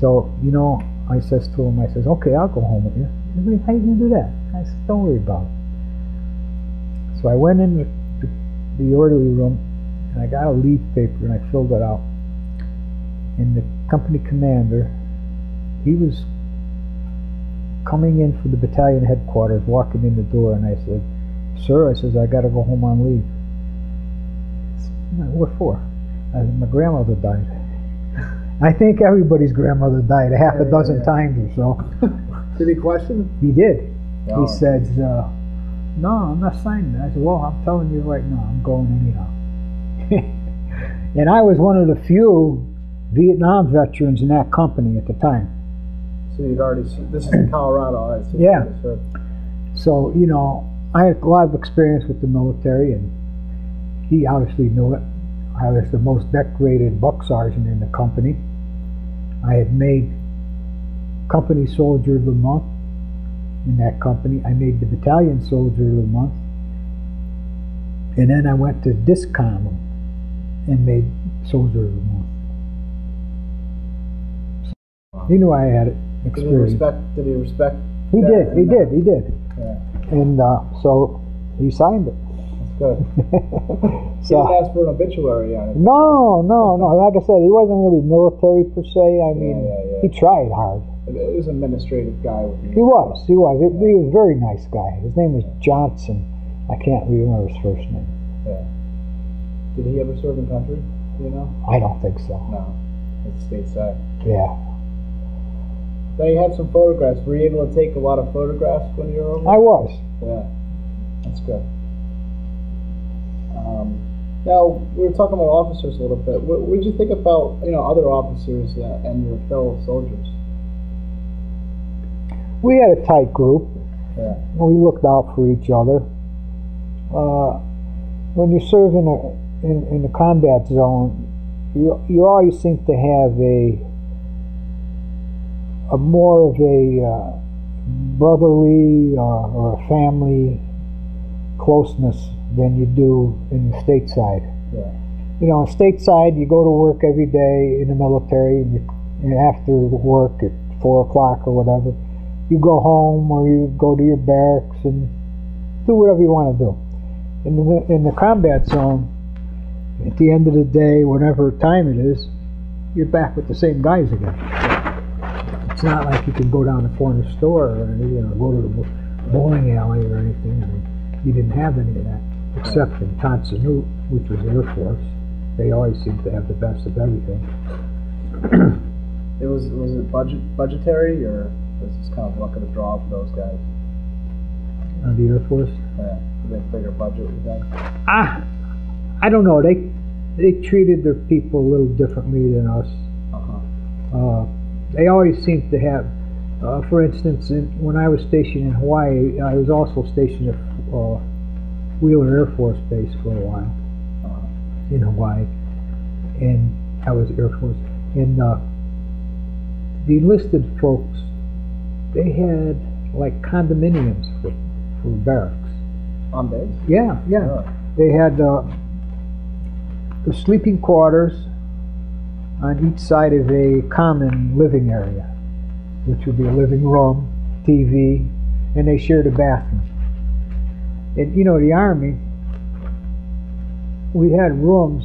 So, you know, I says to him, I says, okay, I'll go home with you. He says, how you gonna do that? I said, don't worry about it. So I went in the, the, orderly room and I got a leave paper and I filled it out. And the company commander, he was coming in for the battalion headquarters, walking in the door, and I said, Sir, I says, I gotta go home on leave. What for? I My grandmother died. I think everybody's grandmother died a half a dozen times or so. Did he question? He did. No. He said, uh, No, I'm not signing that. I said, Well, I'm telling you right now, I'm going anyhow. and I was one of the few Vietnam veterans in that company at the time. So you'd already. This is in Colorado, right? So you Yeah. So, you know, I had a lot of experience with the military, and he obviously knew it. I was the most decorated buck sergeant in the company. I had made company soldier of the month in that company. I made the battalion soldier of the month. And then I went to discom and made soldier of the month. He knew I had it. Did he respect? Did he respect? He did, he did, he did. Yeah, And uh, so he signed it. that's good. He so didn't ask for an obituary on it. no, no, no. Like I said, he wasn't really military per se. I mean, yeah, yeah. he tried hard. It was an administrative guy with. He was, he was. He, he was a very nice guy. His name was Johnson. I can't remember his first name. Yeah. Did he ever serve in country? You know? I don't think so. No. It's stateside. Yeah, Now you had some photographs. Were you able to take a lot of photographs when you were over? there? I was. Yeah, that's good. Um, now we were talking about officers a little bit. What did you think about you know other officers uh, and your fellow soldiers? We had a tight group. Yeah, We looked out for each other. Uh, when you serve in a in, in the combat zone, you you always seem to have a a more of a uh, brotherly uh, or a family closeness than you do in the stateside. yeah, You know, stateside, you go to work every day in the military, and, you, and after work at four o'clock or whatever, you go home or you go to your barracks and do whatever you want to do. In the in the combat zone, at the end of the day, whatever time it is, you're back with the same guys again. It's not like you can go down the corner store or you know go to the bowling alley or anything. I mean, you didn't have any of that except in Tan Son Nhut, which was Air Force. They always seem to have the best of everything. it was was it budget budgetary or was this kind of luck of the draw for those guys? Uh, the Air Force. Yeah, did they have a bigger budget with that? Ah, I don't know. They they treated their people a little differently than us. Uh huh. Uh, they always seemed to have, uh, for instance, in, when I was stationed in Hawaii, I was also stationed at uh, Wheeler Air Force Base for a while Uh-huh. in Hawaii, and I was Air Force. And uh, the enlisted folks, they had like condominiums for, for barracks. On base. Yeah, yeah. Really? They had uh, the sleeping quarters on each side of a common living area, which would be a living room, TV, and they shared a bathroom. And you know, the Army, we had rooms.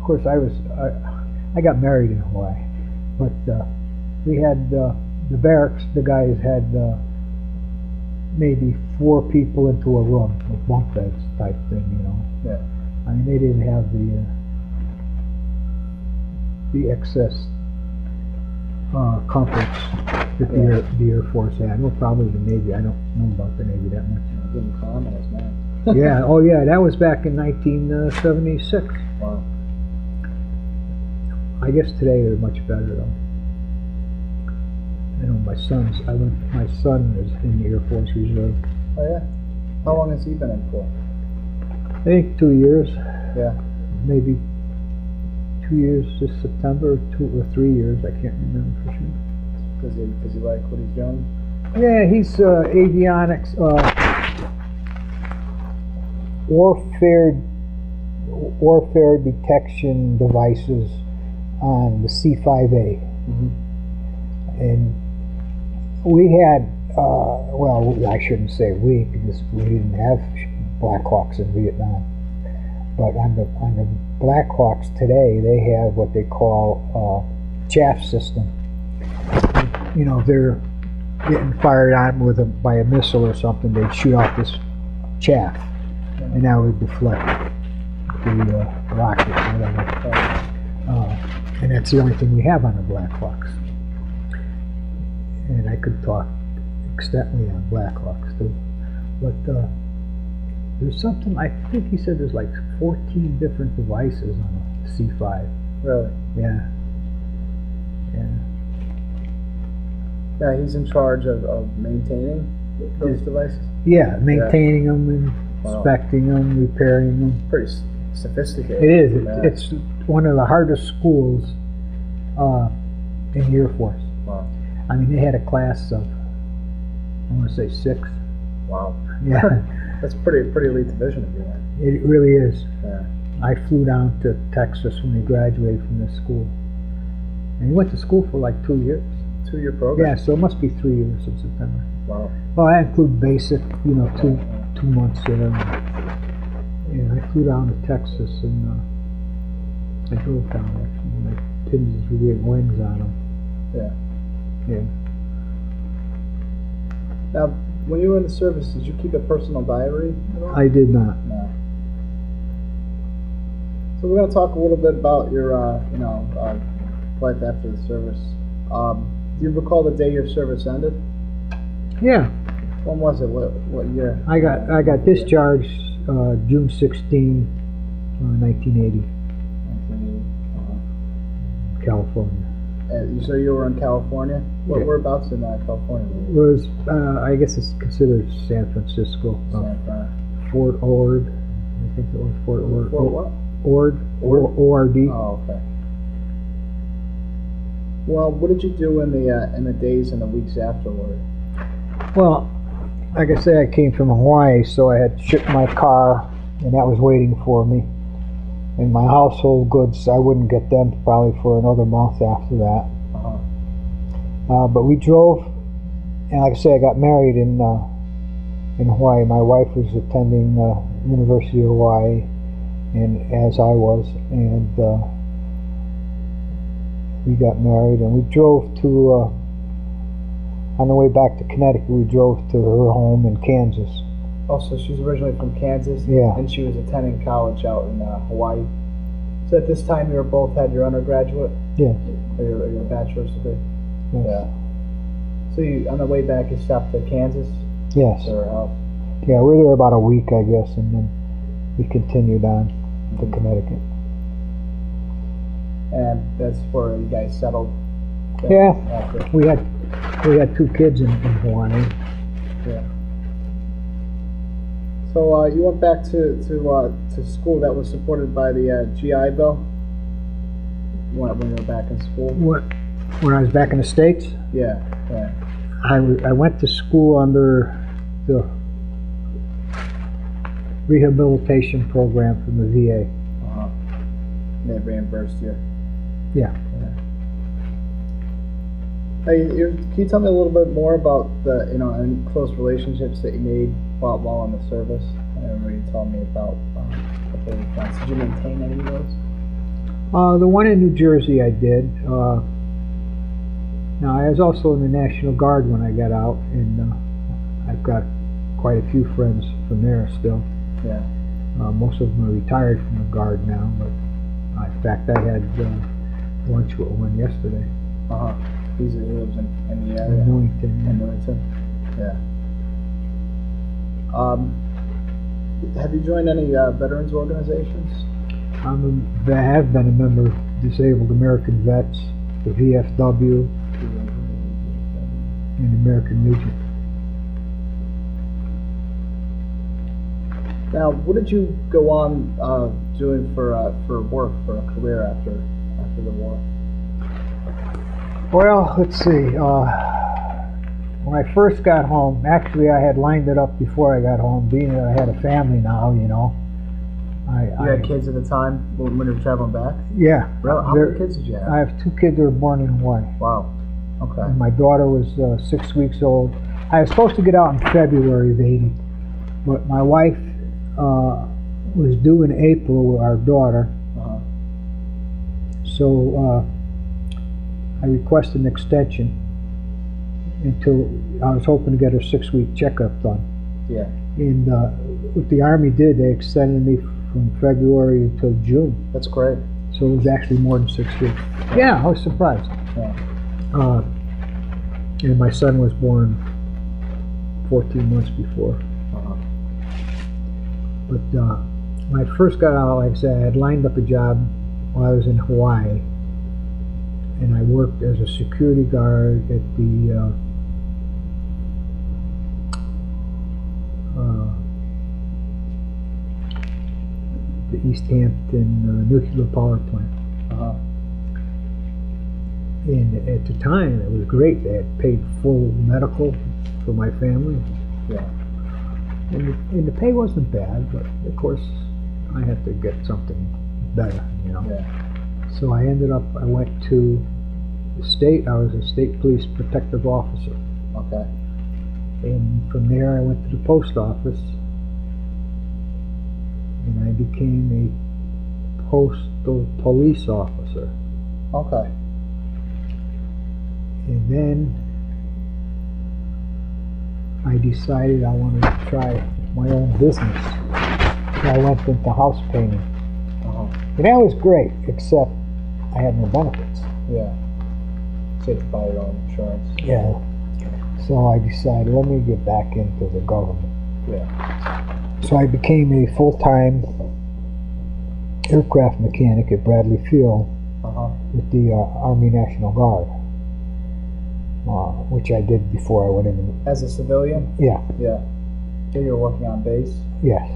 Of course, I was I, I got married in Hawaii, but uh, we had uh, the barracks. The guys had uh, maybe four people into a room, with bunk beds type thing, you know. Yeah. I mean, they didn't have the uh, the excess uh, comforts that the, Air, the Air Force had. Well, probably the Navy. I don't know about the Navy that much. Colonize, man. yeah. Oh, yeah. That was back in 1976. Uh, wow. I guess today they're much better though. I know my son's, I went, my son is in the Air Force Reserve. Oh yeah. How long has he been in for? I think two years, Yeah. maybe two years this September, two or three years, I can't remember for sure. Does he does he like what he's doing? Yeah, he's uh, avionics, uh, warfare, warfare detection devices on the C5A. Mm-hmm. And we had, uh, well, I shouldn't say we because we didn't have Blackhawks in Vietnam. But on the on the Blackhawks today, they have what they call uh, chaff system. You know, they're getting fired on with a by a missile or something, they'd shoot off this chaff, and that would deflect the uh, rocket whatever. Uh, and that's the only thing we have on the Blackhawks. And I could talk extensively on Blackhawks too. But uh, there's something, I think he said there's like 14 different devices on a C5. Really? Yeah. Yeah. Yeah, he's in charge of, of maintaining those devices. Yeah, maintaining them and Wow. inspecting them, repairing them. Pretty s- sophisticated. It is. It's, one of the hardest schools uh, in the Air Force. Wow. I mean, they had a class of, I want to say six. Wow. Yeah, That's pretty pretty elite division of you then. it really is. Yeah. I flew down to Texas when he graduated from this school. And he went to school for like two years. Two year program. Yeah, so it must be three years in September. Wow. Well, I include basic, you know, two two months there. And I flew down to Texas and uh, I drove down actually. My pigeons were getting wings on them. Yeah. Yeah. Now, when you were in the service, did you keep a personal diary at all? I did not. No. So we're gonna talk a little bit about your, uh, you know, uh, life after the service. Um, do you recall the day your service ended? Yeah, When was it? What what year? I got I got discharged uh, June 16, uh, 1980, 1980. Uh-huh. California. And you- so you were in California. Where, Yeah. whereabouts in uh, California? you? was uh, I guess it's considered San Francisco. Uh, San Fran. Fort Ord. I think it was Fort Ord. Fort what? Ord. O- ORD. Oh, okay. Well, what did you do in the uh, in the days and the weeks afterward? Well, like I say, I came from Hawaii, so I had shipped my car, and that was waiting for me. And my household goods, I wouldn't get them probably for another month after that. Uh-huh. Uh, but we drove, and like I say, I got married in uh, in Hawaii. My wife was attending uh, University of Hawaii, and as I was, and uh, we got married, and we drove to. Uh, on the way back to Connecticut, we drove to her home in Kansas. Also, she's originally from Kansas. Yeah. And she was attending college out in uh, Hawaii. So at this time, you were both had your undergraduate Yeah. or your, or your bachelor's degree. Yes. Yeah. So you on the way back, you stopped at Kansas Yes. to her house. Yeah, we were there about a week, I guess, and then we continued on to Connecticut. And that's where you guys settled. Yeah. After. We had we had two kids in, in Hawaii. Yeah. So uh, you went back to to uh, to school that was supported by the uh, GI Bill. When, when you were back in school. When, when I was back in the States, Yeah. Yeah. I, w- I went to school under the rehabilitation program from the VA. Uh-huh. They reimbursed you. Yeah. Hey, can you tell me a little bit more about the you know any close relationships that you made while while in the service? I remember you telling me about um, a couple of. Did you maintain any of those? Uh, the one in New Jersey I did. Uh, now, I was also in the National Guard when I got out, and uh, I've got quite a few friends from there still. Yeah. Uh, most of them are retired from the Guard now, but uh, in fact, I had uh, lunch with one yesterday Uh huh. He's he lives in, in the in area. Newington. In Newington. Yeah. Um, have you joined any uh, veterans organizations? I'm a, I have been a member of Disabled American Vets, the VFW, and American Legion. Now, what did you go on uh, doing for uh, for work for a career after after the war? Well, let's see. Uh, when I first got home, actually, I had lined it up before I got home, being that I had a family now, you know. I, You I had kids at the time when you were traveling back. yeah. Really? How many kids did you have? I have two kids that were born in Hawaii. wow. Okay. And my daughter was uh, six weeks old. I was supposed to get out in February of 80, but my wife uh, was due in April with our daughter. So uh, I requested an extension until I was hoping to get a six week checkup done. Yeah. And uh, what the Army did, they extended me from February until June, That's great. so it was actually more than six weeks. Yeah, I was surprised. Yeah. Uh, and my son was born 14 months before. Uh-huh. But uh, when I first got out, like I said, I had lined up a job while I was in Hawaii. And I worked as a security guard at the uh, uh, the East Hampton uh, nuclear power plant. Uh-huh. And at the time, it was great. They had paid full medical for my family. Yeah. And the, and the pay wasn't bad, but of course, I had to get something better, you know. Yeah. So I ended up, I went to the state, I was a state police protective officer. Okay. And from there, I went to the post office and I became a postal police officer. Okay. And then I decided I wanted to try my own business. So I went into house painting. And that was great, except I had no benefits. Yeah. So you have to buy your own insurance. Yeah. So I decided, let me get back into the government. Yeah. So I became a full-time aircraft mechanic at Bradley Field Uh-huh. with the uh, Army National Guard, uh, which I did before I went into. As a civilian? Yeah. Yeah. So you were working on base? Yes.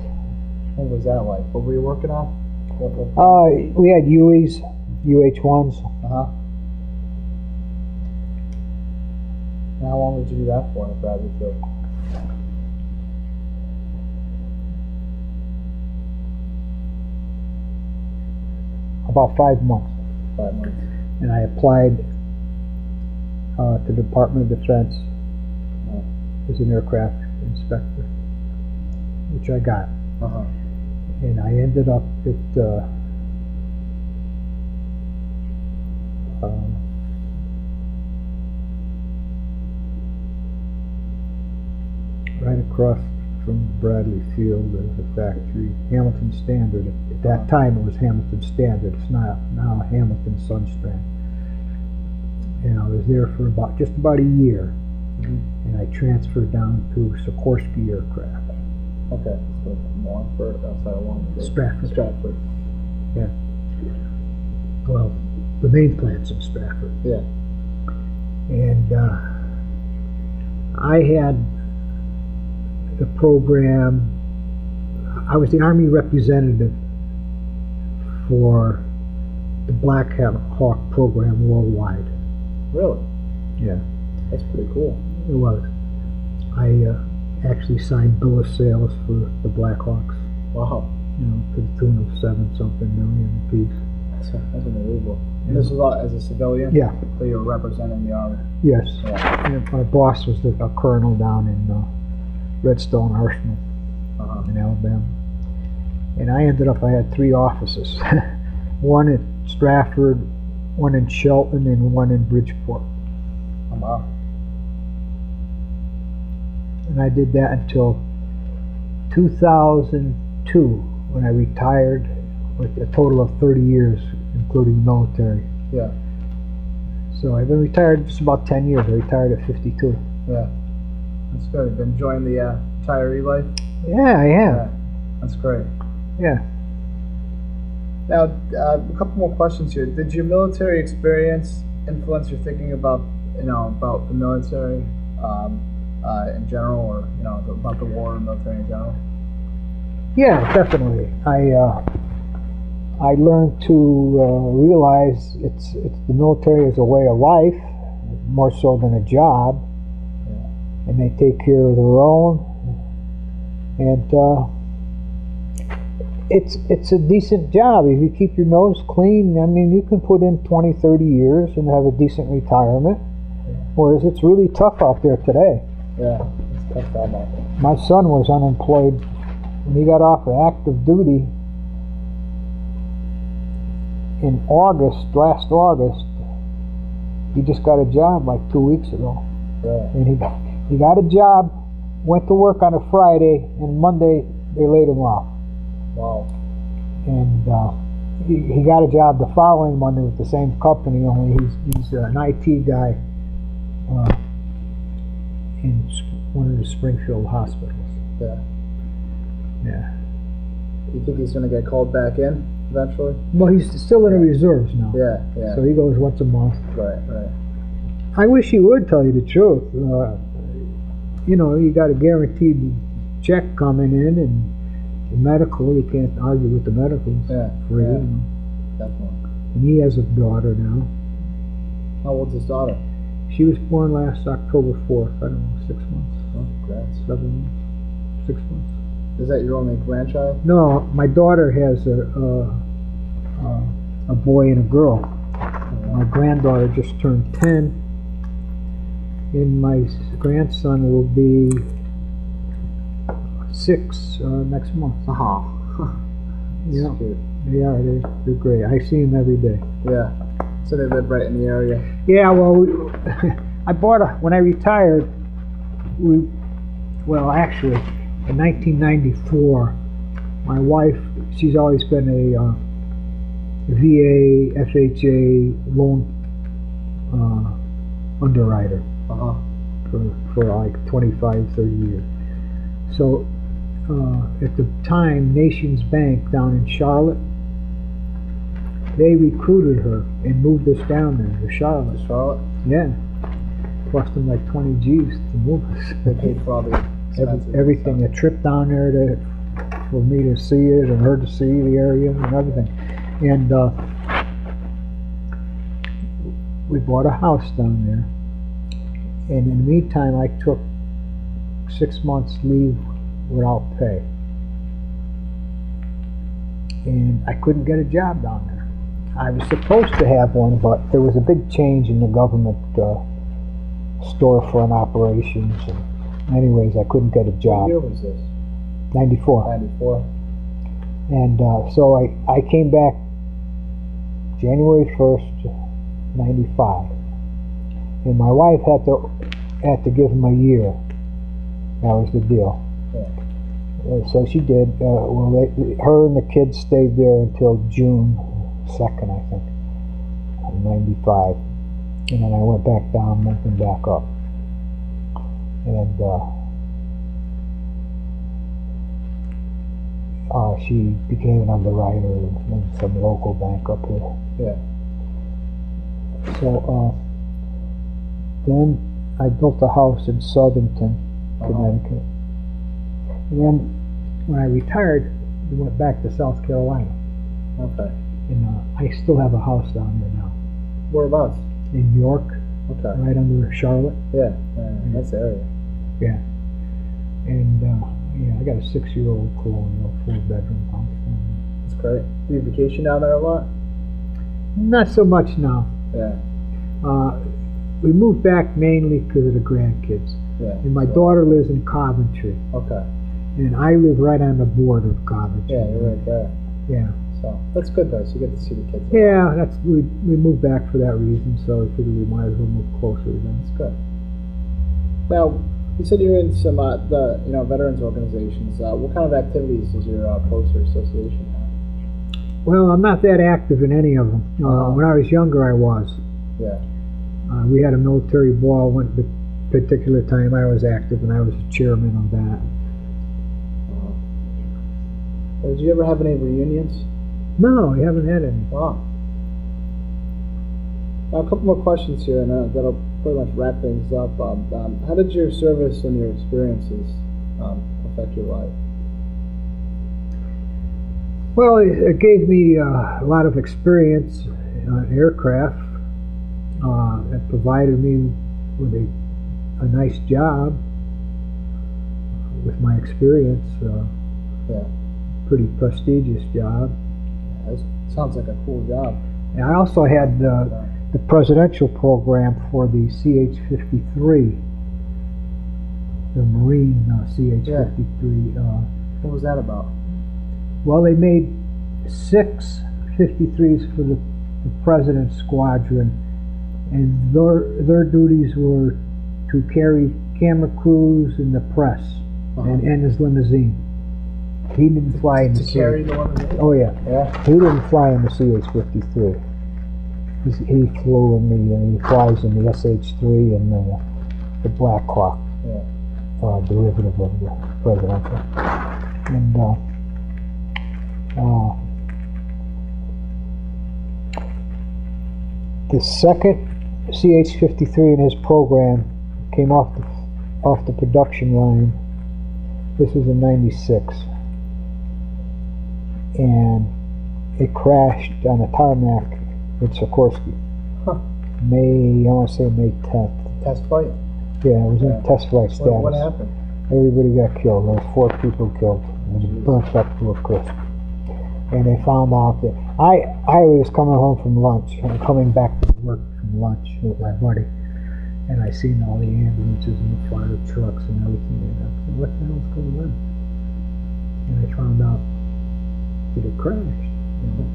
What was that like? What were you working on? What, what? Uh, we had Hueys, UH-1s. Uh-huh. And how long did you do that for at Bradley Field? about five months. Five months. And I applied uh, to the Department of Defense Oh. as an aircraft inspector, which I got. Uh-huh. And I ended up at uh, um, right across from Bradley Field. There's a factory, Hamilton Standard. At that time, it was Hamilton Standard. It's not now Hamilton Sundstrand. And I was there for about just about a year, Mhm. and I transferred down to Sikorsky Aircraft, Okay. Wallingford, outside of Wallingford. Stratford. Stratford. Well, the main plant's in Stratford. Yeah. And uh, I had the program, I was the Army representative for the Black Hawk program worldwide. Really? Yeah. That's pretty cool. It was. I uh, actually signed bill of sales for the Black Hawks, Wow. you know, to the tune of seven something million apiece. That's, that's unbelievable. And this was all as a civilian? Yeah, So you were representing the Army? yes. Yeah. And my boss was the, a colonel down in uh, Redstone Arsenal. Uh-huh. in Alabama. And I ended up, I had three offices one at Stratford, one in Shelton, and one in Bridgeport. Oh, wow. And I did that until 2002 when I retired with a total of 30 years, including military. Yeah. So I've been retired just about 10 years. I retired at 52. Yeah. That's good. You've been enjoying the uh, retiree life? Yeah, I am. That's great. Yeah. Now, uh, a couple more questions here. Did your military experience influence your thinking about, you know, about the military? um, uh, in general, or you know, about the war and military in general? Yeah, definitely. I uh, I learned to uh, realize it's it's the military is a way of life more so than a job, Yeah. and they take care of their own, and uh, it's it's a decent job if you keep your nose clean. I mean, you can put in 20, 30 years and have a decent retirement. Whereas it's really tough out there today. Yeah, it's tough job out. My son was unemployed when he got off of active duty in August, last August. He just got a job like two weeks ago. And he got, he got a job, went to work on a Friday, and Monday they laid him off. Wow. And uh, he, he got a job the following Monday with the same company, only he's, he's an IT guy uh, in one of the Springfield hospitals. Yeah. Yeah. You think he's gonna get called back in eventually? Well, he's still in the reserves now. Yeah. Yeah. So he goes once a month. right. Right. I wish he would tell you the truth. Uh, you know, you got a guaranteed check coming in, and the medical, you can't argue with the medicals Yeah. free. yeah. You know. Definitely. And he has a daughter now. How old's his daughter? She was born last October 4th. I don't know, six months, Oh, congrats. seven months, six months. Is that your only grandchild? No, my daughter has a, a, a, a boy and a girl. My granddaughter just turned 10. And my grandson will be six uh, next month. Oh. Yeah, Cute. they are. They're, they're great. I see them every day. Yeah. So they live right in the area. Yeah, well, we, I bought a when I retired. We, well, actually, in 1994, my wife, she's always been a uh, VA, FHA loan uh, underwriter Uh huh. for, for like 25, 30 years. So uh, at the time, NationsBank down in Charlotte, they recruited her and moved us down there to Charlotte. Charlotte. Yeah. Cost them like 20 G's to move us. They paid for all the. Every, everything, a trip down there to, for me to see it and her to see the area and everything. And uh, we bought a house down there. And in the meantime, I took six months leave without pay. And I couldn't get a job down there. I was supposed to have one, but there was a big change in the government uh, storefront operations. And anyways, I couldn't get a job. What year was this? 94. 94. And uh, so I, I came back January 1st, 95. And my wife had to had to give him a year. That was the deal. Yeah. Uh, so she did. Uh, well, they, her and the kids stayed there until June 2nd, I think, of 95. And then I went back down, them back up. And uh, uh, she became an underwriter in, some local bank up here. Yeah. So uh, then I built a house in Southington, Uh-huh. Connecticut. And then when I retired, we went back to South Carolina. Okay. And uh, I still have a house down there now Whereabouts? in York, Okay. right under Charlotte. Yeah. yeah that's the area. Yeah. And uh, yeah, I got a six-year-old colonial four-bedroom house. down That's great. Do you vacation down there a lot? there. Not so much now. Yeah. Uh, we moved back mainly because of the grandkids. Yeah. And my so- daughter lives in Coventry, Okay. and I live right on the border of Coventry. Yeah, you're right there. Yeah. So that's good though. So you get to see the kids. Yeah, that's we we moved back for that reason, so I figured we might as well move closer to them. That's good. Now, you said you're in some uh, the you know veterans organizations. Uh, what kind of activities does your uh, poster association have? Well, I'm not that active in any of them. Uh, Uh-huh. when I was younger, I was. Yeah. Uh, we had a military ball one particular time I was active, and I was the chairman of that. Uh, did you ever have any reunions? No, we haven't had any. Wow. Now, a couple more questions here, and uh, that'll pretty much wrap things up. Um, um, how did your service and your experiences um, affect your life? Well, it, it gave me uh, a lot of experience on aircraft. Uh, it provided me with a, a nice job with my experience. Uh, Yeah, pretty prestigious job. Sounds like a cool job. And I also had uh, the presidential program for the CH-53, the Marine uh, CH-53. Uh, What was that about? well, they made six 53s for the, the president's squadron, and their their duties were to carry camera crews and the press and, and his limousine. He didn't fly in the to carry CH. the limousine? Oh yeah, Yeah. he didn't fly in the CH-53. He's, he flew in the uh, he flies in the SH-3 and the the Black Hawk Yeah. uh, derivative of the presidential. And uh, uh, the second CH-53 in his program came off the off the production line. This was in '96, and it crashed on a tarmac in Sikorsky. Huh. May I want to say May 10th. Test flight? Yeah, it was in test flight status. What, what happened? Everybody got killed. There was four people killed. And it burnt up to a crisp. And they found out that I I was coming home from lunch and coming back to work from lunch with my buddy, and I seen all the ambulances and the fire trucks and everything. And I said, "What the hell's going on?" And I found out it crashed. You know,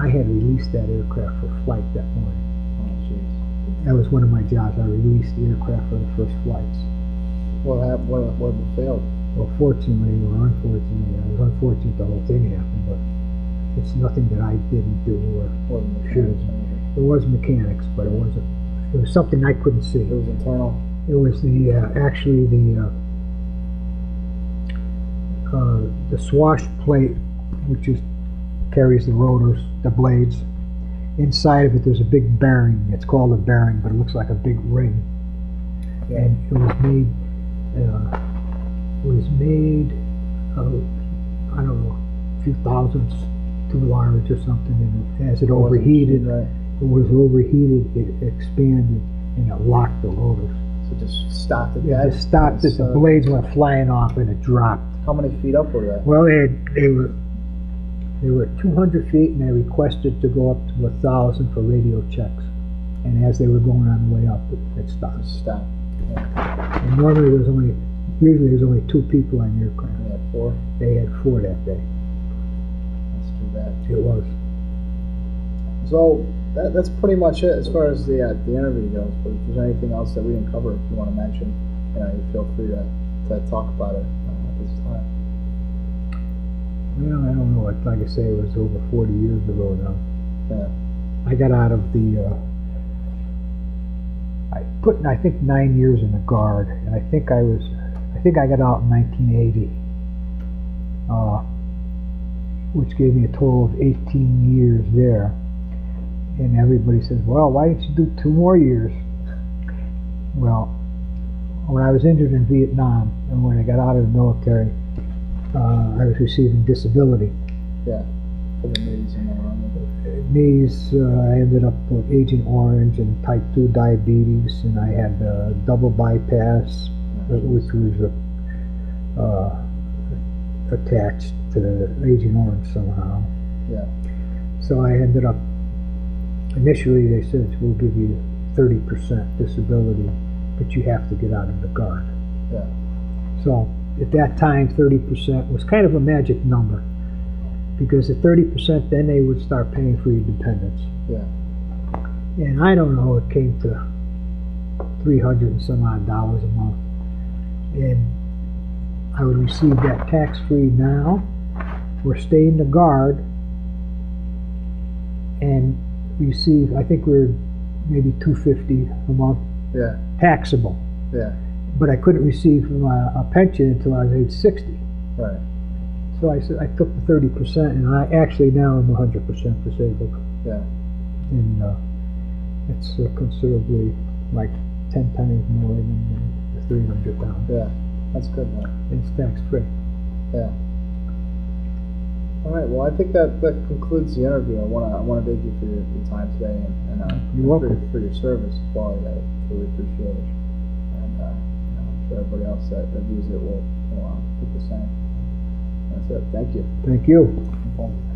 I had released that aircraft for flight that morning. Oh. That was one of my jobs. I released the aircraft for the first flights. What happened? What, what failed? Well, fortunately or unfortunately, I was unfortunate the whole thing happened, but it's nothing that I didn't do or Wasn't the Sure. mechanics it was mechanics, but it wasn't. It was something I couldn't see. It was internal. It was the uh, actually the uh, uh, the swash plate, which is carries the rotors, the blades. Inside of it, there's a big bearing. It's called a bearing, but it looks like a big ring. And it was made uh, it was made of I don't know a few thousandths too large or something and as it overheated Right. it was overheated it expanded and it locked the rotors So just stopped it Yeah, it just stopped it the blades went flying off and it dropped How many feet up were they? well they had, they were they were 200 feet and they requested to go up to thousand for radio checks and as they were going on the way up it, it stopped Just stopped. And normally there's only, usually there's only two people on the aircraft. Yeah, four. They had four that day. That's too bad. It was. So that, that's pretty much it as far as the uh, the interview goes. But if there's anything else that we didn't cover, if you want to mention, you know, you feel free to, to talk about it uh, at this time. Well, I don't know. Like I say, it was over 40 years ago now. Yeah. I got out of the, uh, I put, I think, nine years in the Guard. And I think I was, I think I got out in 1980. Uh, which gave me a total of 18 years there. And everybody says, well, why didn't you do two more years? Well, when I was injured in Vietnam and when I got out of the military, uh, I was receiving disability. Yeah. For the knees and all around Knees, uh, I ended up with Agent Orange and type 2 diabetes, and I had a double bypass, uh, which was uh, uh, attached to Agent Orange somehow. Yeah. So I ended up, initially they said, we'll give you 30% disability, but you have to get out of the Guard. Yeah. So at that time, 30% was kind of a magic number because at 30%, then they would start paying for your dependents. Yeah. And I don't know, it came to 300 and some odd dollars a month. And I would receive that tax free now or stay in the guard and receive, I think we're maybe 250 a month Yeah. taxable. Yeah. But I couldn't receive my, a pension until I was age 60. Right. So I said I took the thirty percent, and I actually now I'm hundred percent disabled. Yeah. And uh, It's uh, considerably, like ten times more than the three hundred thousand. Yeah, that's good, man. It's tax-free. Yeah. All right. Well, I think that that concludes the interview. I wanna I wanna thank you for your, your time today and, and uh, for, for your service well. I truly appreciate it. And you know, I'm sure everybody else that, that views it will, will uh, keep the same. That's it. Thank you. Thank you.